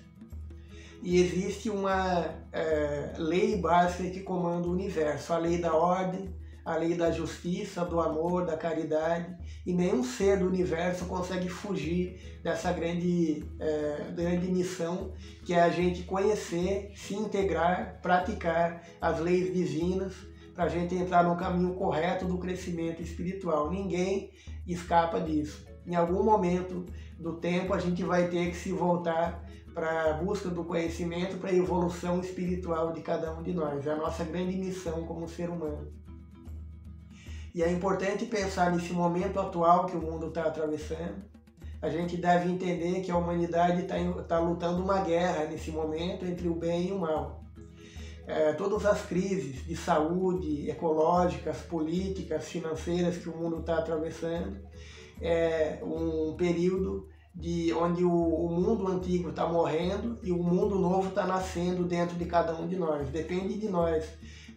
E existe uma é, lei básica que comanda o universo, a lei da ordem, a lei da justiça, do amor, da caridade, e nenhum ser do universo consegue fugir dessa grande, é, grande missão que é a gente conhecer, se integrar, praticar as leis divinas para a gente entrar no caminho correto do crescimento espiritual. Ninguém escapa disso. Em algum momento do tempo a gente vai ter que se voltar para a busca do conhecimento, para a evolução espiritual de cada um de nós. É a nossa grande missão como ser humano. E é importante pensar nesse momento atual que o mundo está atravessando. A gente deve entender que a humanidade está tá lutando uma guerra nesse momento entre o bem e o mal. É, todas as crises de saúde, ecológicas, políticas, financeiras que o mundo está atravessando, é um período de onde o, o mundo antigo está morrendo e o mundo novo está nascendo dentro de cada um de nós. Depende de nós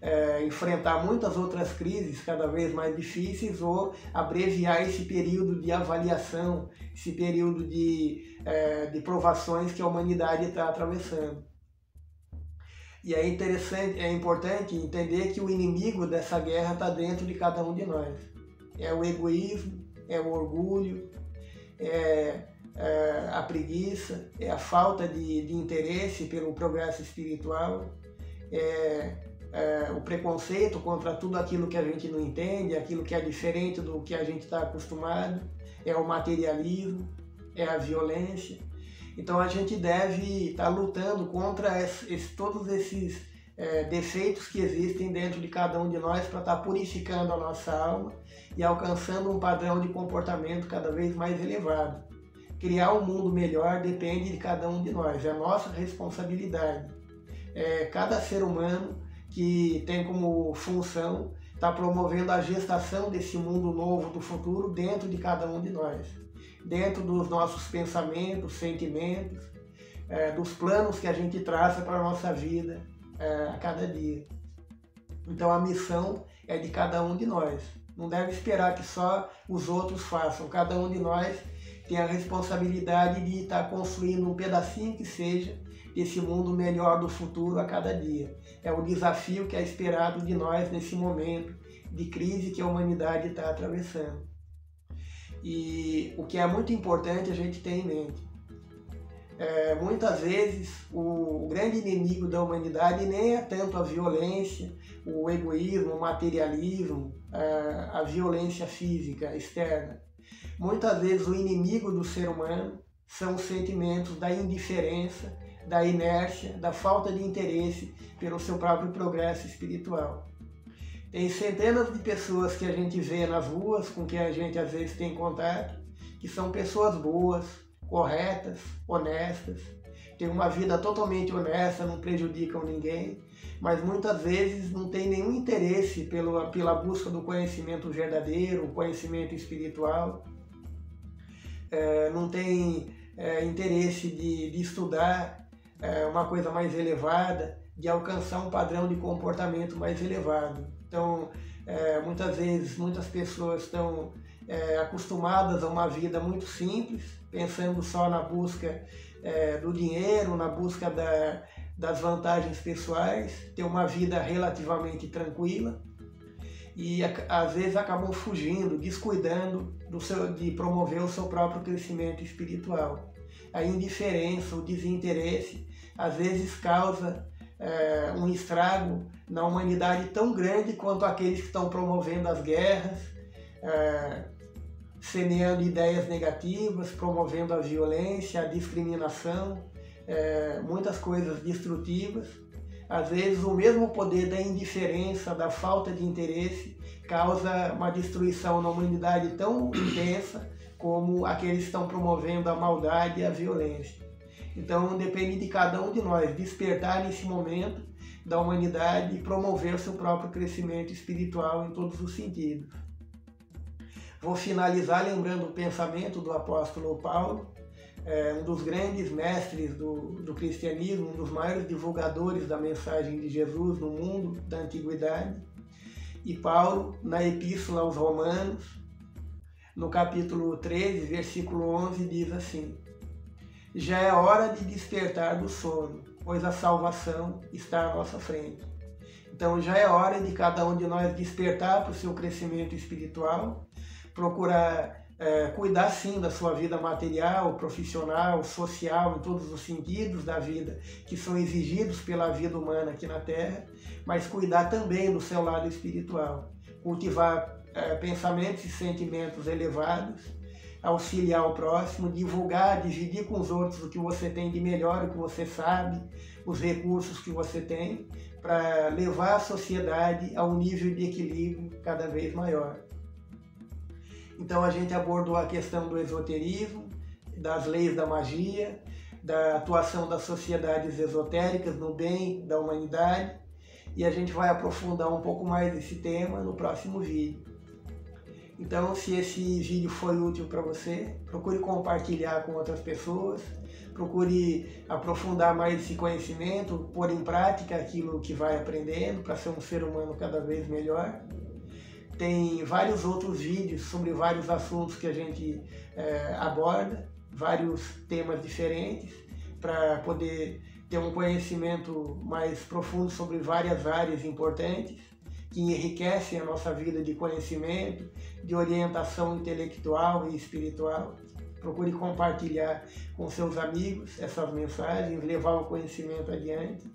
é, enfrentar muitas outras crises cada vez mais difíceis ou abreviar esse período de avaliação, esse período de, é, de provações que a humanidade está atravessando. E é interessante, é importante entender que o inimigo dessa guerra está dentro de cada um de nós. É o egoísmo, é o orgulho, é é, a preguiça, é a falta de, de interesse pelo progresso espiritual, é, é, o preconceito contra tudo aquilo que a gente não entende, aquilo que é diferente do que a gente está acostumado, é o materialismo, é a violência. Então a gente deve estar tá lutando contra esse, esse, todos esses é, defeitos que existem dentro de cada um de nós para estar tá purificando a nossa alma e alcançando um padrão de comportamento cada vez mais elevado criar um mundo melhor depende de cada um de nós, é a nossa responsabilidade. É, cada ser humano que tem como função estar tá promovendo a gestação desse mundo novo do futuro dentro de cada um de nós, dentro dos nossos pensamentos, sentimentos, é, dos planos que a gente traça para a nossa vida é, a cada dia. Então a missão é de cada um de nós. Não deve esperar que só os outros façam. Cada um de nós tem a responsabilidade de estar construindo um pedacinho que seja desse mundo melhor do futuro a cada dia. É o desafio que é esperado de nós nesse momento de crise que a humanidade está atravessando. E o que é muito importante a gente ter em mente. É, muitas vezes o, o grande inimigo da humanidade nem é tanto a violência, o egoísmo, o materialismo, a, a violência física externa Muitas vezes o inimigo do ser humano são os sentimentos da indiferença, da inércia, da falta de interesse pelo seu próprio progresso espiritual. Tem centenas de pessoas que a gente vê nas ruas, com quem a gente às vezes tem contato, que são pessoas boas, corretas, honestas, têm uma vida totalmente honesta, não prejudicam ninguém, mas muitas vezes não tem nenhum interesse pelo, pela busca do conhecimento verdadeiro, conhecimento espiritual é, não tem é, interesse de, de estudar é, uma coisa mais elevada, de alcançar um padrão de comportamento mais elevado. Então, é, muitas vezes, muitas pessoas estão é, acostumadas a uma vida muito simples, pensando só na busca é, do dinheiro, na busca da, das vantagens pessoais, ter uma vida relativamente tranquila e às vezes acabam fugindo, descuidando do seu, de promover o seu próprio crescimento espiritual. A indiferença, o desinteresse, às vezes causa é, um estrago na humanidade tão grande quanto aqueles que estão promovendo as guerras, é, semeando ideias negativas, promovendo a violência, a discriminação, é, muitas coisas destrutivas às vezes, o mesmo poder da indiferença, da falta de interesse, causa uma destruição na humanidade tão intensa como aqueles que estão promovendo a maldade e a violência. Então depende de cada um de nós despertar nesse momento da humanidade e promover seu próprio crescimento espiritual em todos os sentidos. Vou finalizar lembrando o pensamento do apóstolo Paulo, é, um dos grandes mestres do, do cristianismo, um dos maiores divulgadores da mensagem de Jesus no mundo da antiguidade. E Paulo, na Epístola aos Romanos, no capítulo 13, versículo 11, diz assim: Já é hora de despertar do sono, pois a salvação está à nossa frente. Então já é hora de cada um de nós despertar para o seu crescimento espiritual, procurar é, cuidar sim da sua vida material, profissional, social, em todos os sentidos da vida que são exigidos pela vida humana aqui na Terra, mas cuidar também do seu lado espiritual, cultivar é, pensamentos e sentimentos elevados, auxiliar o próximo, divulgar, dividir com os outros o que você tem de melhor, o que você sabe, os recursos que você tem, para levar a sociedade a um nível de equilíbrio cada vez maior. Então a gente abordou a questão do esoterismo, das leis da magia, da atuação das sociedades esotéricas no bem da humanidade e a gente vai aprofundar um pouco mais esse tema no próximo vídeo. Então, se esse vídeo foi útil para você, procure compartilhar com outras pessoas, procure aprofundar mais esse conhecimento, pôr em prática aquilo que vai aprendendo para ser um ser humano cada vez melhor. Tem vários outros vídeos sobre vários assuntos que a gente é, aborda, vários temas diferentes, para poder ter um conhecimento mais profundo sobre várias áreas importantes que enriquecem a nossa vida de conhecimento, de orientação intelectual e espiritual. Procure compartilhar com seus amigos essas mensagens, levar o conhecimento adiante.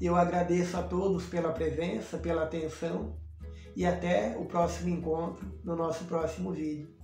Eu agradeço a todos pela presença, pela atenção e até o próximo encontro no nosso próximo vídeo.